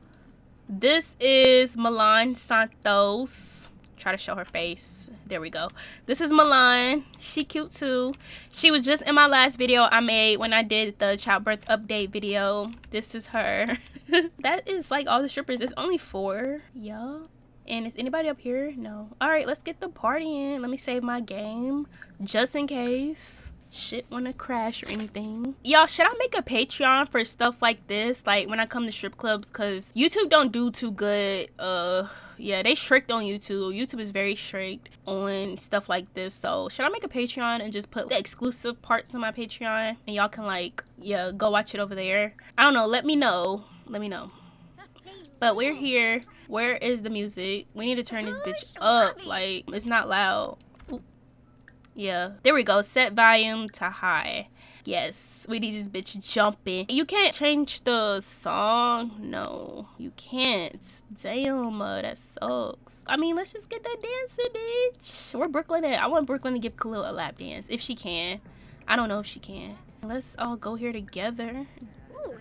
This is Milan Santos try to show her face. There we go. This is Milan. She cute too. She was just in my last video I made when I did the childbirth update video. This is her. [LAUGHS] that is like all the strippers. It's only four. Yeah. And is anybody up here? No. All right, let's get the party in. Let me save my game just in case shit wanna crash or anything. Y'all, should I make a Patreon for stuff like this? Like when I come to strip clubs? Cause YouTube don't do too good. Uh, yeah, they strict on YouTube. YouTube is very strict on stuff like this. So should I make a Patreon and just put the exclusive parts on my Patreon? And y'all can like, yeah, go watch it over there. I don't know. Let me know. Let me know. But we're here. Where is the music? We need to turn this bitch up. Like, it's not loud. Yeah, there we go. Set volume to high. Yes, we need this bitch jumping. You can't change the song. No, you can't. Damn, uh, that sucks. I mean, let's just get that dancing, bitch. Where Brooklyn at? I want Brooklyn to give Khalil a lap dance if she can. I don't know if she can. Let's all go here together. Ooh,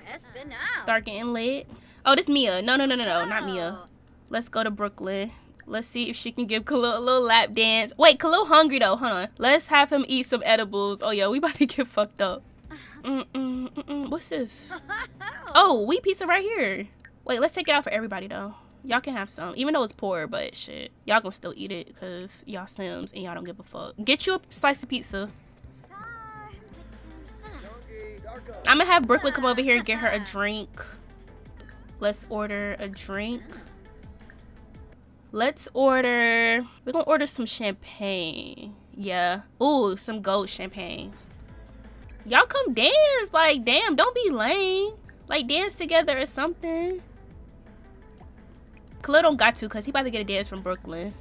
Start getting lit. Oh, this Mia. No, no, no, no, no, not Mia. Oh. Let's go to Brooklyn. Let's see if she can give Khalil a little lap dance. Wait, Khalil hungry though. Hold on. Let's have him eat some edibles. Oh, yo, we about to get fucked up. [LAUGHS] Mm -mm, mm What's this? [LAUGHS] Oh, weed pizza right here. Wait, let's take it out for everybody though. Y'all can have some, even though it's poor, but shit. Y'all gonna still eat it because y'all Sims and y'all don't give a fuck. Get you a slice of pizza. I'm gonna have Brooklyn come over here and get her a [LAUGHS] drink. Let's order a drink. Let's order. We're gonna order some champagne. Yeah. Ooh, some gold champagne. Y'all come dance. Like, damn, don't be lame. Like, dance together or something. Khalil don't got to because he about to get a dance from Brooklyn.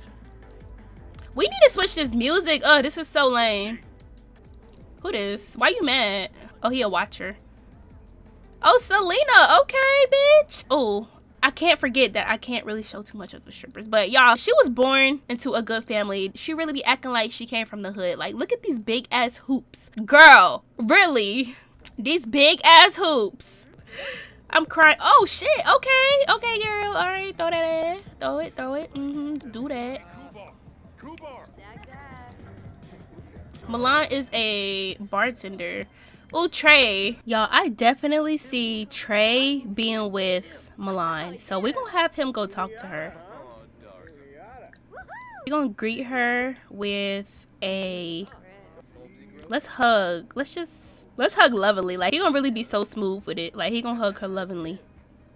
We need to switch this music. Oh, this is so lame. Who this? Why you mad? Oh, he a watcher. Oh, Selena. Okay, bitch. Oh, I can't forget that I can't really show too much of the strippers. But y'all, she was born into a good family. She really be acting like she came from the hood. Like, look at these big ass hoops. Girl, really? These big ass hoops. I'm crying. Oh shit. Okay. Okay, girl. All right. Throw that in. Throw it. Throw it. Mm-hmm. Do that. Milan is a bartender. Oh, Trey. Y'all, I definitely see Trey being with Milan. So we're going to have him go talk to her. We're going to greet her with a... Let's hug. Let's just... Let's hug lovingly. Like, he going to really be so smooth with it. Like, he going to hug her lovingly.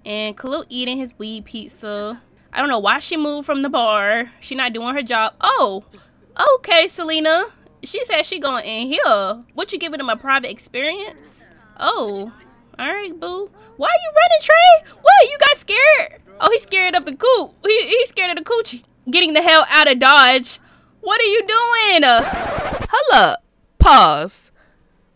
And Khalil eating his weed pizza. I don't know why she moved from the bar. She not doing her job. Oh, okay, Selena. She said she going in here. What you giving him a private experience? Oh, all right, boo. Why are you running, Trey? What? You got scared? Oh, he's scared of the coop. He, he's scared of the coochie. Getting the hell out of Dodge. What are you doing? Uh, up. Pause.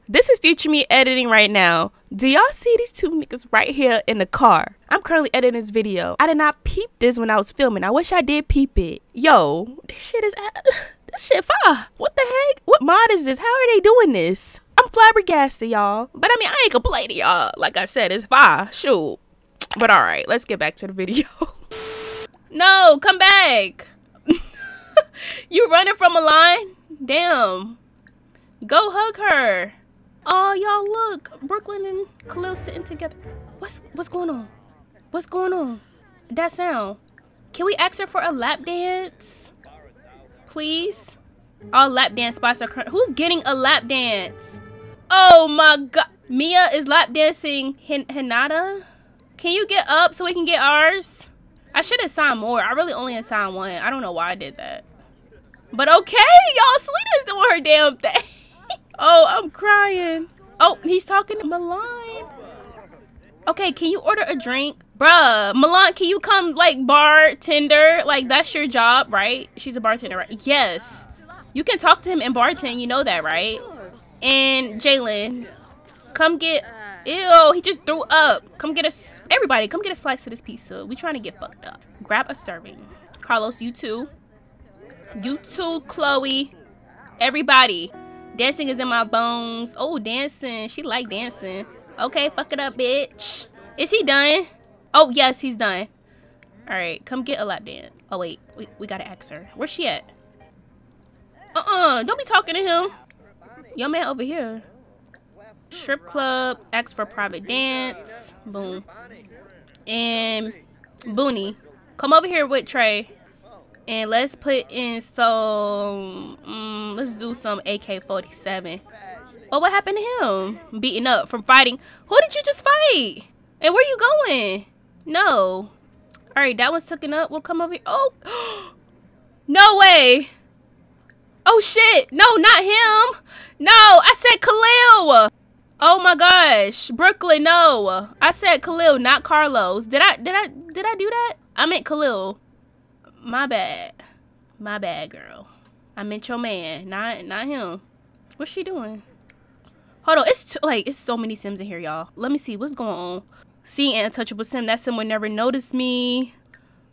This is future me editing right now. Do y'all see these two niggas right here in the car? I'm currently editing this video. I did not peep this when I was filming. I wish I did peep it. Yo, this shit is [LAUGHS] this shit fire. What the heck? What mod is this? How are they doing this? Flabbergasted, y'all. But I mean, I ain't complaining, y'all. Like I said, it's fine. Shoot. But all right, let's get back to the video. [LAUGHS] no, come back. [LAUGHS] you running from a line? Damn. Go hug her. Oh, y'all look. Brooklyn and Khalil sitting together. What's what's going on? What's going on? That sound. Can we ask her for a lap dance? Please? All lap dance spots are Who's getting a lap dance? Oh my god. Mia is lap dancing Hin Hinata? Can you get up so we can get ours? I should have signed more. I really only assigned one. I don't know why I did that. But okay, y'all. Selena's doing her damn thing. [LAUGHS] oh, I'm crying. Oh, he's talking to Milan. Okay, can you order a drink? Bruh, Milan, can you come like bartender? Like that's your job, right? She's a bartender, right? Yes. You can talk to him and bartend, you know that, right? And Jalen, come get uh, Ew, he just threw up. Come get us everybody, come get a slice of this pizza. We trying to get fucked up. Grab a serving. Carlos, you too. You too, Chloe. Everybody. Dancing is in my bones. Oh, dancing. She like dancing. Okay, fuck it up, bitch. Is he done? Oh, yes, he's done. All right, come get a lap dance. Oh, wait. We, we gotta ask her. Where's she at? Uh-uh. Don't be talking to him. Your man over here. Strip club. Ask for private dance. Boom. And Booney. Come over here with Trey. And let's put in some... Um, let's do some AK-47. Oh, what happened to him? Beating up from fighting. Who did you just fight? And where you going? No. All right, that one's taken up. We'll come over here. Oh, [GASPS] no way. Oh shit. No, not him. No, I said Khalil. Oh my gosh. Brooklyn, no. I said Khalil, not Carlos. Did I did I did I do that? I meant Khalil. My bad. My bad, girl. I meant your man, not not him. What's she doing? Hold on, it's like it's so many Sims in here, y'all. Let me see what's going on. See untouchable sim. That sim would never notice me.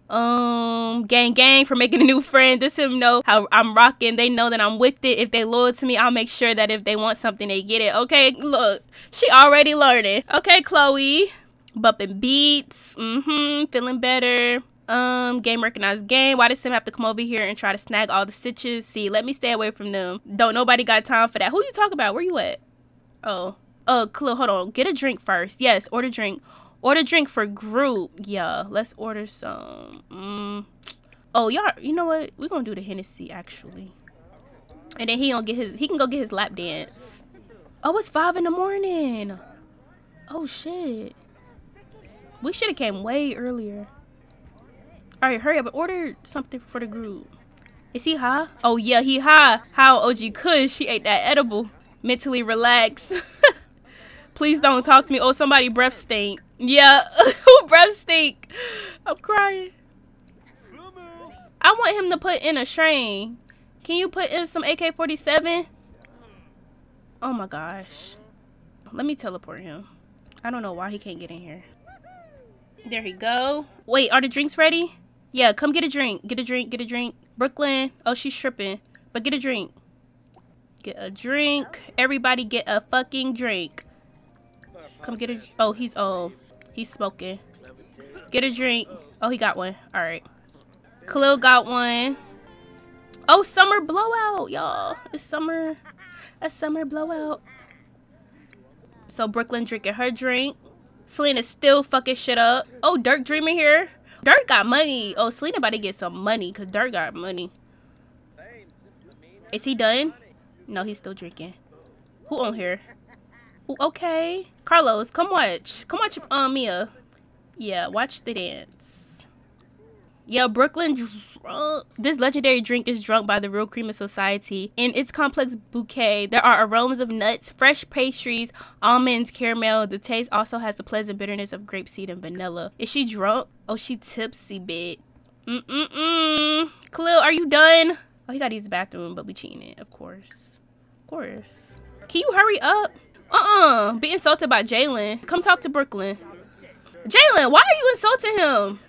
Um, gang gang for making a new friend. This sim know how I'm rocking. They know that I'm with it. If they loyal to me, I'll make sure that if they want something, they get it. Okay, look, she already learning. Okay, Chloe, bumping beats. Mm-hmm, feeling better. Um, game recognized game. Why does Sim have to come over here and try to snag all the stitches? See, let me stay away from them. Don't nobody got time for that. Who you talk about? Where you at? Oh, uh, Chloe, hold on. Get a drink first. Yes, order drink. Order drink for group. Yeah, let's order some. Mm. Oh, y'all, you know what? We're gonna do the Hennessy actually. And then he gonna get his he can go get his lap dance. Oh, it's five in the morning. Oh shit. We should have came way earlier. Alright, hurry up and order something for the group. Is he high? Oh yeah, he high. How OG Kush, she ate that edible. Mentally relax. [LAUGHS] Please don't talk to me. Oh, somebody breath stink. Yeah, [LAUGHS] oh, who breath stink? I'm crying. I want him to put in a strain. Can you put in some AK-47? Oh my gosh. Let me teleport him. I don't know why he can't get in here. There he go. Wait, are the drinks ready? Yeah, come get a drink. Get a drink, get a drink. Brooklyn. Oh, she's tripping. But get a drink. Get a drink. Everybody get a fucking drink. Come get a... Oh, he's... Oh, he's smoking. Get a drink. Oh, he got one. All right. Khalil got one. Oh, summer blowout, y'all. It's summer. A summer blowout. So Brooklyn drinking her drink. Selena's still fucking shit up. Oh, Dirk Dreamer here. Dirk got money. Oh, Selena about to get some money because Dirk got money. Is he done? No, he's still drinking. Who on here? Ooh, okay. Carlos, come watch. Come watch um, Mia. Yeah, watch the dance. Yeah, Brooklyn drunk. This legendary drink is drunk by the Real Cream of Society. In its complex bouquet, there are aromas of nuts, fresh pastries, almonds, caramel. The taste also has the pleasant bitterness of grapeseed and vanilla. Is she drunk? Oh, she tipsy bit. Mm-mm-mm. Khalil, are you done? Oh, he gotta use the bathroom, but we cheating it, of course. Of course. Can you hurry up? Uh-uh. Be insulted by Jalen. Come talk to Brooklyn. Jalen, why are you insulting him?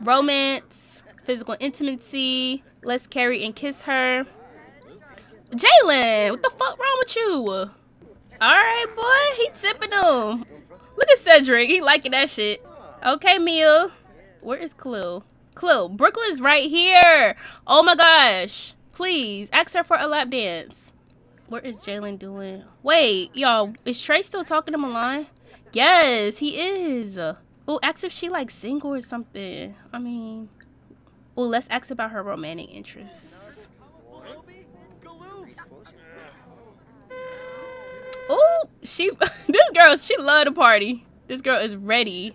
Romance, physical intimacy. Let's carry and kiss her. Jalen, what the fuck wrong with you? Alright, boy. He tipping him. Look at Cedric. He liking that shit. Okay, Mia. Where is Clue? Clue, Brooklyn's right here. Oh my gosh. Please, ask her for a lap dance. What is Jalen doing? Wait, y'all, is Trey still talking to Milan? Yes, he is. Oh, ask if she like single or something. I mean, well, let's ask about her romantic interests. Oh, she, [LAUGHS] this girl, she love to party. This girl is ready.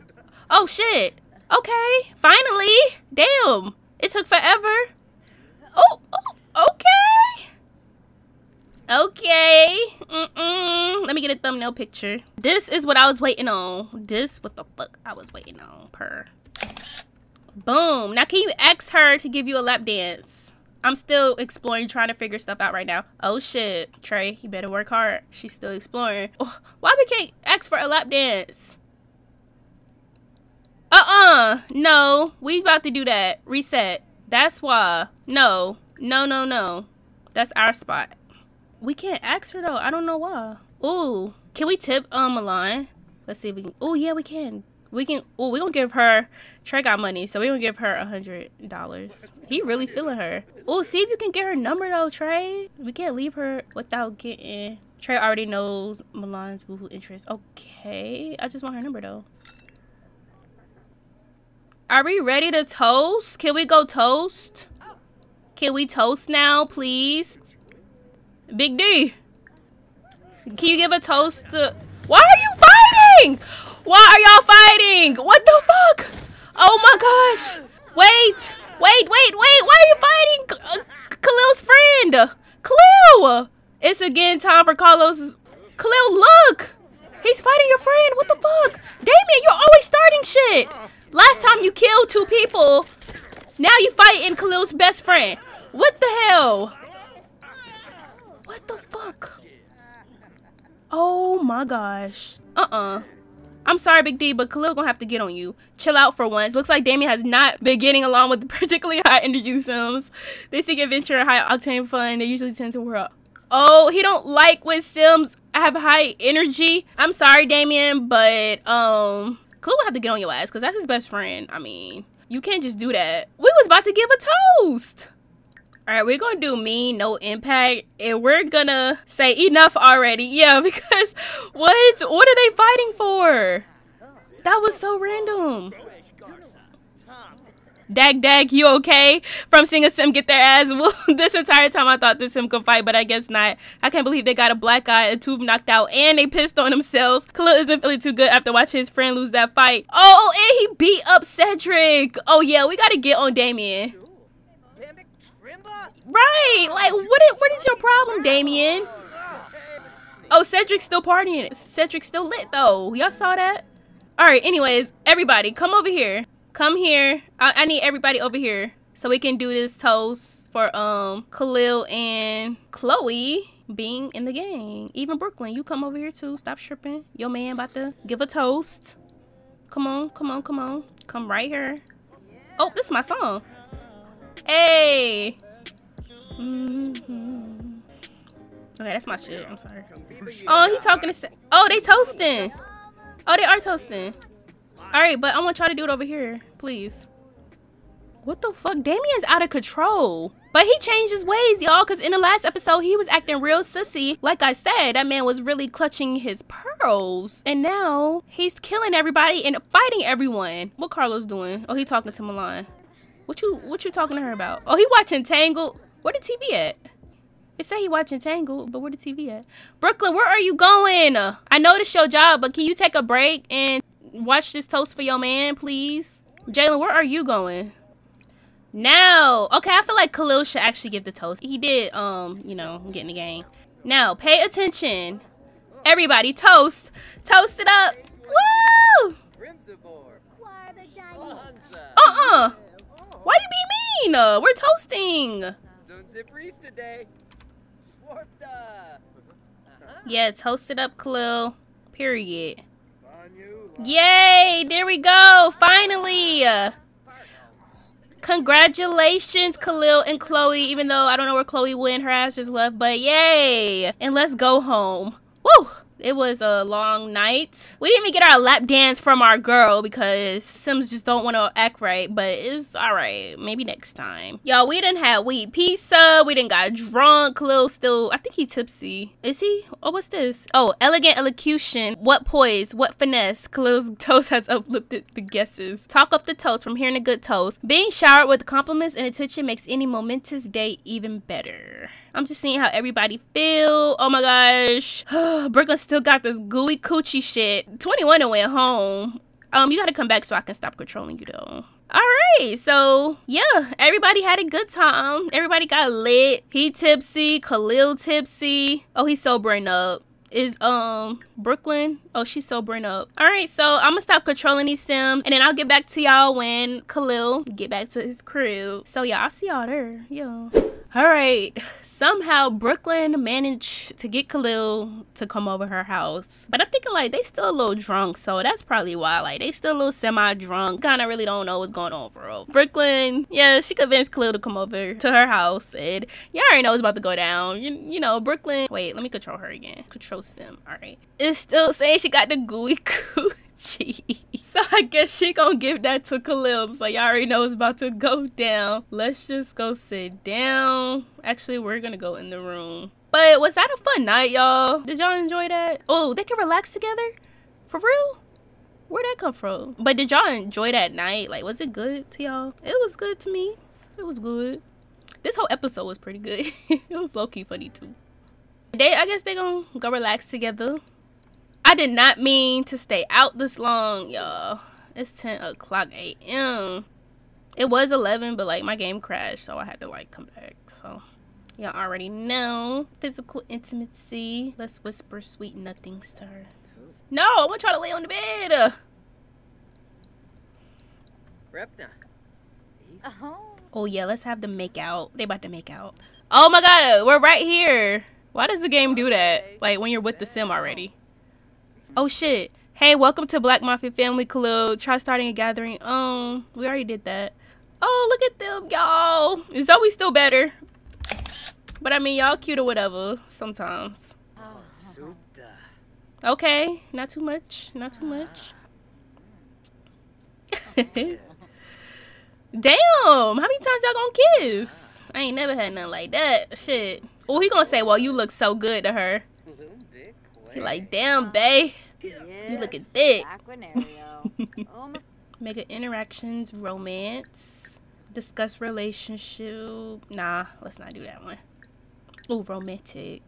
Oh shit. Okay, finally. Damn, it took forever. Oh, oh okay. Okay. Mm -mm. Let me get a thumbnail picture. This is what I was waiting on. This what the fuck I was waiting on. Per. Boom. Now can you ask her to give you a lap dance? I'm still exploring, trying to figure stuff out right now. Oh shit. Trey, you better work hard. She's still exploring. Oh, why we can't ask for a lap dance? Uh-uh. No. We about to do that. Reset. That's why. No. No, no, no. That's our spot. We can't ask her though. I don't know why. Ooh, can we tip um Milan? Let's see if we can. Oh yeah, we can. We can. Well, we gonna give her. Trey got money, so we gonna give her a hundred dollars. He really feeling her. Oh, see if you can get her number though, Trey. We can't leave her without getting. Trey already knows Milan's boohoo interest. Okay, I just want her number though. Are we ready to toast? Can we go toast? Can we toast now, please? Big D. Can you give a toast to... Why are you fighting? Why are y'all fighting? What the fuck? Oh my gosh. Wait. Wait, wait, wait. Why are you fighting uh, Khalil's friend? Khalil. It's again time for Carlos. Khalil, look. He's fighting your friend. What the fuck? Damien, you're always starting shit. Last time you killed two people. Now you fighting Khalil's best friend. What the hell? What the fuck? Oh my gosh. Uh-uh. I'm sorry, Big D, but Khalil gonna have to get on you. Chill out for once. Looks like Damien has not been getting along with [LAUGHS] particularly high energy sims. They seek adventure and high octane fun. They usually tend to work. Oh, he don't like when sims have high energy. I'm sorry, Damien, but um, Khalil will have to get on your ass because that's his best friend. I mean, you can't just do that. We was about to give a toast. All right, we're gonna do me, no impact, and we're gonna say enough already. [LAUGHS] Yeah, because what? What are they fighting for? That was so random. Dag Dag, you okay? From seeing a sim get their ass [LAUGHS] well, this entire time I thought this sim could fight, but I guess not. I can't believe they got a black eye, a tube knocked out, and they pissed on themselves. Khalil isn't feeling too good after watching his friend lose that fight. Oh, and he beat up Cedric. Oh yeah, we gotta get on Damien. Right, like what is, what is your problem, Damien? Oh, Cedric's still partying. Cedric's still lit though. Y'all saw that? Alright, anyways, everybody, come over here. Come here. I, I need everybody over here so we can do this toast for um Khalil and Chloe being in the gang. Even Brooklyn, you come over here too. Stop stripping. Your man about to give a toast. Come on, come on, come on. Come right here. Oh, this is my song. Hey. Mm -hmm. Okay, that's my shit. I'm sorry. Oh, he talking to. Oh, they toasting. Oh, they are toasting. All right, but I want y'all to do it over here, please. What the fuck? Damien's out of control. But he changed his ways, y'all, because in the last episode, he was acting real sissy. Like I said, that man was really clutching his pearls. And now he's killing everybody and fighting everyone. What Carlos doing? Oh, he talking to Milan. What you what you talking to her about? Oh, he watching Tangled. Where the TV at? It say he watching Tangled, but where the TV at? Brooklyn, where are you going? I know this your job, but can you take a break and watch this toast for your man, please? Jalen, where are you going? Now, okay, I feel like Khalil should actually give the toast. He did, um, you know, get in the game. Now, pay attention. Everybody, toast. Toast it up. Woo! Uh-uh. Why you be mean? We're toasting. Uh-huh. Yeah, toast it up, Khalil. Period. Yay! There we go. Finally. Congratulations, Khalil and Chloe. Even though I don't know where Chloe went, her ass just left. But yay! And let's go home. Woo! It was a long night. We didn't even get our lap dance from our girl because Sims just don't want to act right, but it's all right. Maybe next time. Y'all, we didn't have we pizza. We didn't got drunk. Lil still, I think he tipsy. Is he? Oh, what's this? Oh, elegant elocution. What poise? What finesse? Khalil's [LAUGHS] toast has uplifted the guesses. Talk up the toast from hearing a good toast. Being showered with compliments and attention makes any momentous day even better. I'm just seeing how everybody feel. Oh my gosh. [SIGHS] Brooklyn still got this gooey coochie shit. 21 and went home. Um, you gotta come back so I can stop controlling you though. Alright, so yeah, everybody had a good time. Everybody got lit. He tipsy, Khalil tipsy. Oh, he's sobering up is um Brooklyn. Oh, she's sobering up. All right, so I'm gonna stop controlling these sims, and then I'll get back to y'all when Khalil get back to his crew. So yeah, I'll see y'all there. Yeah. All right. Somehow Brooklyn managed to get Khalil to come over her house. But I'm thinking like they still a little drunk, so that's probably why. Like they still a little semi-drunk. Kinda really don't know what's going on for real. Brooklyn, yeah, she convinced Khalil to come over to her house. And y'all already know what's about to go down. You, you know, Brooklyn. Wait, let me control her again. Control sim. Alright. It's still saying she got the gooey [LAUGHS] cooch. cheese. So I guess she gonna give that to Khalil. So y'all already know it's about to go down. Let's just go sit down. Actually, we're gonna go in the room. But was that a fun night, y'all? Did y'all enjoy that? Oh, they can relax together? For real? Where'd that come from? But did y'all enjoy that night? Like, was it good to y'all? It was good to me. It was good. This whole episode was pretty good. [LAUGHS] it was low-key funny too. They, I guess they gonna go relax together. I did not mean to stay out this long, y'all. It's 10 o'clock a.m. It was 11, but like my game crashed, so I had to like come back. So y'all already know. Physical intimacy. Let's whisper sweet nothings to her. No, I want y'all to lay on the bed. Repna. Oh. Oh yeah, let's have them make out. They about to make out. Oh my god, we're right here. Why does the game do that? Like when you're with the sim already. Oh shit. Hey, welcome to Black Mafia Family Club. Try starting a gathering. Um, we already did that. Oh, look at them, y'all. Zoe's still better. But I mean, y'all cute or whatever sometimes. Okay, not too much. Not too much. [LAUGHS] Damn, how many times y'all gonna kiss? I ain't never had nothing like that. Shit. Oh, he gonna say, well, you look so good to her. He like, damn, bae. You looking thick. Aquanario. [LAUGHS] oh my Mega interactions, romance, discuss relationship. Nah, let's not do that one. Oh, romantic.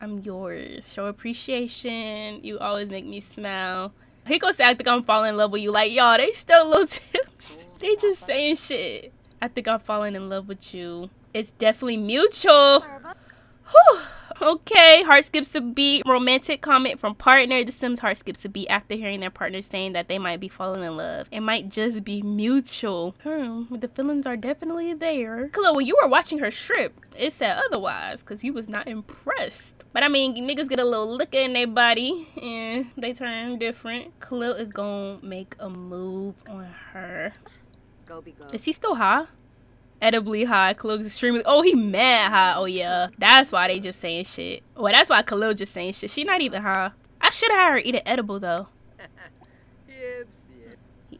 I'm yours. Show appreciation. You always make me smile. He gonna say, I think I'm falling in love with you. Like, y'all, they still little [LAUGHS] tips. They just saying shit. I think I'm falling in love with you. It's definitely mutual. Whew. Okay, heart skips a beat. Romantic comment from partner. The Sims heart skips a beat after hearing their partner saying that they might be falling in love. It might just be mutual. Hmm, the feelings are definitely there. Khalil, when you were watching her strip, it said otherwise because you was not impressed. But I mean, niggas get a little liquor in their body and they turn different. Khalil is gonna make a move on her. go be go. Is he still high? Edibly high. Khalil's extremely. Oh, he mad high. Oh yeah, that's why they just saying shit. Well, that's why Khalil just saying shit. She not even high. I should have had her eat an edible though. [LAUGHS]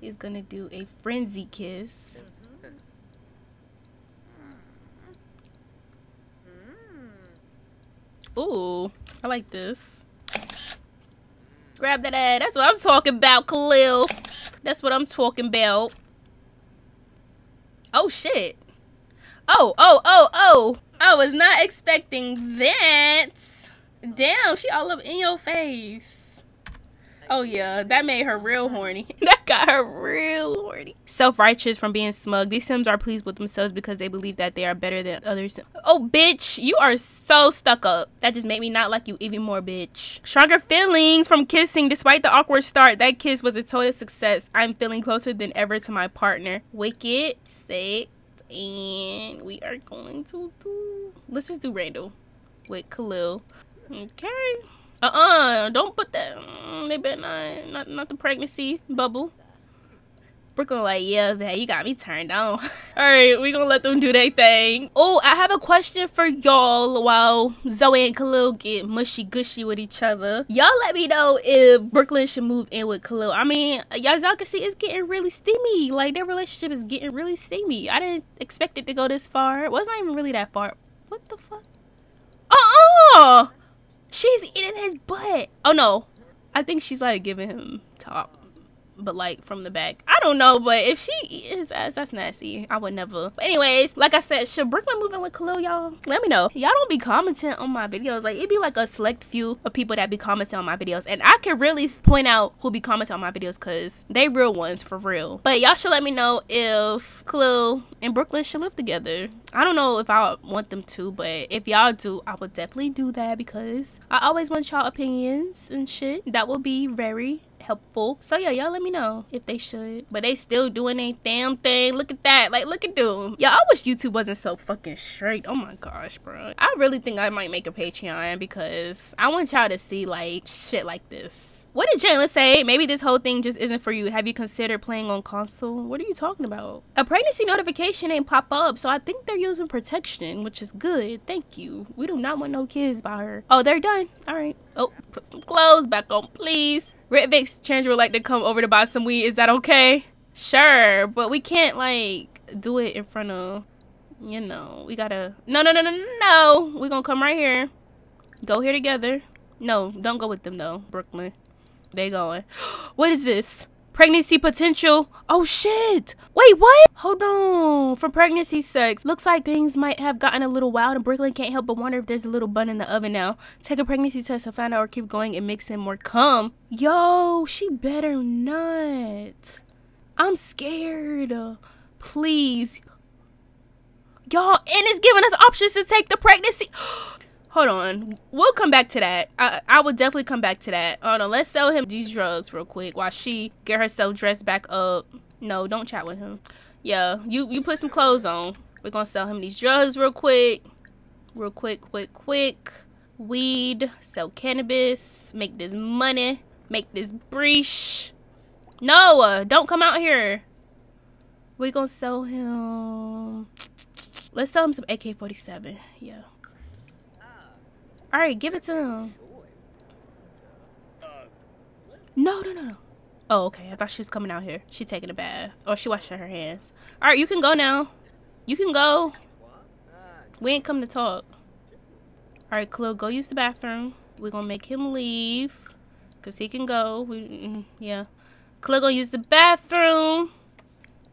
He is gonna do a frenzy kiss. Mm-hmm. Mm-hmm. Ooh, I like this. Grab that ass. That's what I'm talking about, Khalil. That's what I'm talking about. Oh shit. Oh, oh, oh, oh. I was not expecting that. Damn, she all up in your face. Oh yeah, that made her real horny. [LAUGHS] that got her real horny. Self-righteous from being smug. These Sims are pleased with themselves because they believe that they are better than others. Oh bitch, you are so stuck up. That just made me not like you even more, bitch. Stronger feelings from kissing. Despite the awkward start, that kiss was a total success. I'm feeling closer than ever to my partner. Wicked, sick, and we are going to do. Let's just do Randall with Khalil. Okay. Uh-uh. Don't put that. Mm, they better not, not, not the pregnancy bubble. Brooklyn like, yeah, man, you got me turned on. [LAUGHS] All right, we gonna let them do their thing. Oh, I have a question for y'all while Zoe and Khalil get mushy gushy with each other. Y'all let me know if Brooklyn should move in with Khalil. I mean, y'all, y'all can see it's getting really steamy. Like, their relationship is getting really steamy. I didn't expect it to go this far. It wasn't even really that far. What the fuck? Uh-uh! She's eating his butt. Oh no. I think she's like giving him top. But like from the back. I don't know, but if she his ass, that's nasty. I would never. But anyways, like I said, should Brooklyn move in with Khalil, y'all? Let me know. Y'all don't be commenting on my videos. Like it'd be like a select few of people that be commenting on my videos. And I can really point out who be commenting on my videos because they real ones for real. But y'all should let me know if Khalil and Brooklyn should live together. I don't know if I want them to, but if y'all do, I would definitely do that because I always want y'all opinions and shit. That would be very helpful. So yeah, y'all let me know if they should. But they still doing a damn thing. Look at that. Like look at them. Yeah, I wish YouTube wasn't so fucking straight. Oh my gosh, bro. I really think I might make a Patreon because I want y'all to see like shit like this. What did Jalen say? Maybe this whole thing just isn't for you. Have you considered playing on console? What are you talking about? A pregnancy notification ain't pop up, so I think they're using protection, which is good. Thank you. We do not want no kids by her. Oh, they're done. All right. Oh, put some clothes back on, please. Ritvik Chandra would like to come over to buy some weed. Is that okay? Sure, but we can't like do it in front of, you know, we gotta. No, no, no, no, no. We gonna come right here. Go here together. No, don't go with them though, Brooklyn. They going. [GASPS] What is this? Pregnancy potential. Oh shit. Wait, what? Hold on. For pregnancy sex. Looks like things might have gotten a little wild and Brooklyn can't help but wonder if there's a little bun in the oven now. Take a pregnancy test and find out or keep going and mix in more cum. Yo, she better not. I'm scared. Please. Y'all, and it's giving us options to take the pregnancy. [GASPS] Hold on. We'll come back to that. I, I would definitely come back to that. Hold on. Let's sell him these drugs real quick while she get herself dressed back up. No, don't chat with him. Yeah, you, you put some clothes on. We're going to sell him these drugs real quick. Real quick, quick, quick. Weed. Sell cannabis. Make this money. Make this breach. No, don't come out here. We're going to sell him... Let's sell him some AK-47. Yeah. All right, give it to him. No, no, no, no. Oh, okay. I thought she was coming out here. She taking a bath. Or she washing her hands. All right, you can go now. You can go. We ain't come to talk. All right, Khalil, go use the bathroom. We're going to make him leave. Because he can go. We, mm, yeah. Khalil going to use the bathroom.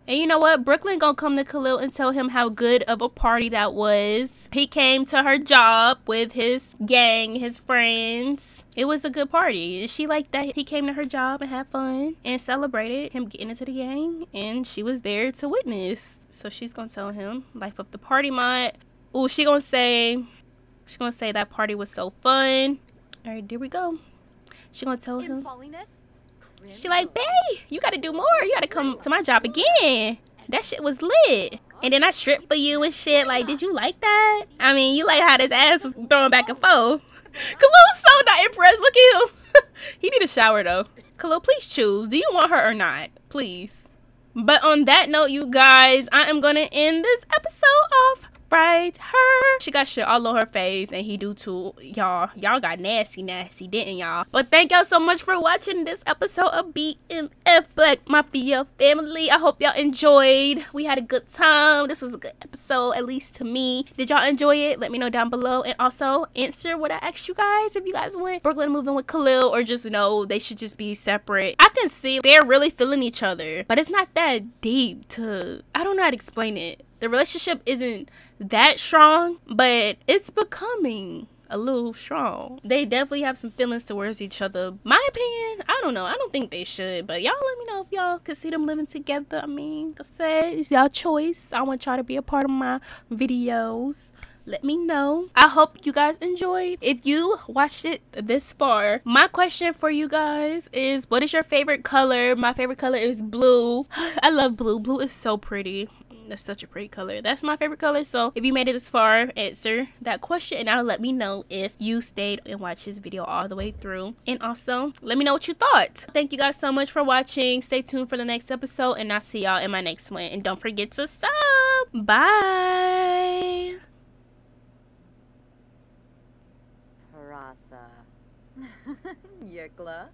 And you know what? Brooklyn gonna come to Khalil and tell him how good of a party that was. He came to her job with his gang, his friends. It was a good party. She liked that he came to her job and had fun and celebrated him getting into the gang. And she was there to witness. So she's gonna tell him life of the party mod. Oh, she gonna say, she gonna say that party was so fun. All right, there we go. She gonna tell him. She like, babe, you gotta do more. You gotta come to my job again. That shit was lit. And then I stripped for you and shit. Like, did you like that? I mean, you like how this ass was throwing back and forth. [LAUGHS] Khalil's so not impressed. Look at him. [LAUGHS] he need a shower though. Khalil, please choose. Do you want her or not? Please. But on that note, you guys, I am gonna end this episode off right? Her. She got shit all on her face and he do too. Y'all y'all got nasty nasty didn't y'all? But thank y'all so much for watching this episode of bmf black mafia family. I hope y'all enjoyed. We had a good time. This was a good episode at least to me. Did y'all enjoy it? Let me know down below. And also answer what i asked you guys if you guys want. Brooklyn moving with khalil or just know they should just be separate. I can see they're really feeling each other but it's not that deep to i don't know how to explain it the relationship isn't that strong, but it's becoming a little strong. They definitely have some feelings towards each other. My opinion, I don't know. I don't think they should, but y'all let me know if y'all could see them living together. I mean, I said, it's y'all choice. I want y'all to be a part of my videos. Let me know. I hope you guys enjoyed. If you watched it this far, my question for you guys is what is your favorite color? My favorite color is blue. [SIGHS] I love blue. Blue is so pretty. That's such a pretty color. That's my favorite color. So if you made it this far, answer that question and that'll let me know if you stayed and watched this video all the way through. And also, let me know what you thought. Thank you guys so much for watching. Stay tuned for the next episode and I'll see y'all in my next one. And don't forget to sub. Bye. Harasa. [LAUGHS] Yekla.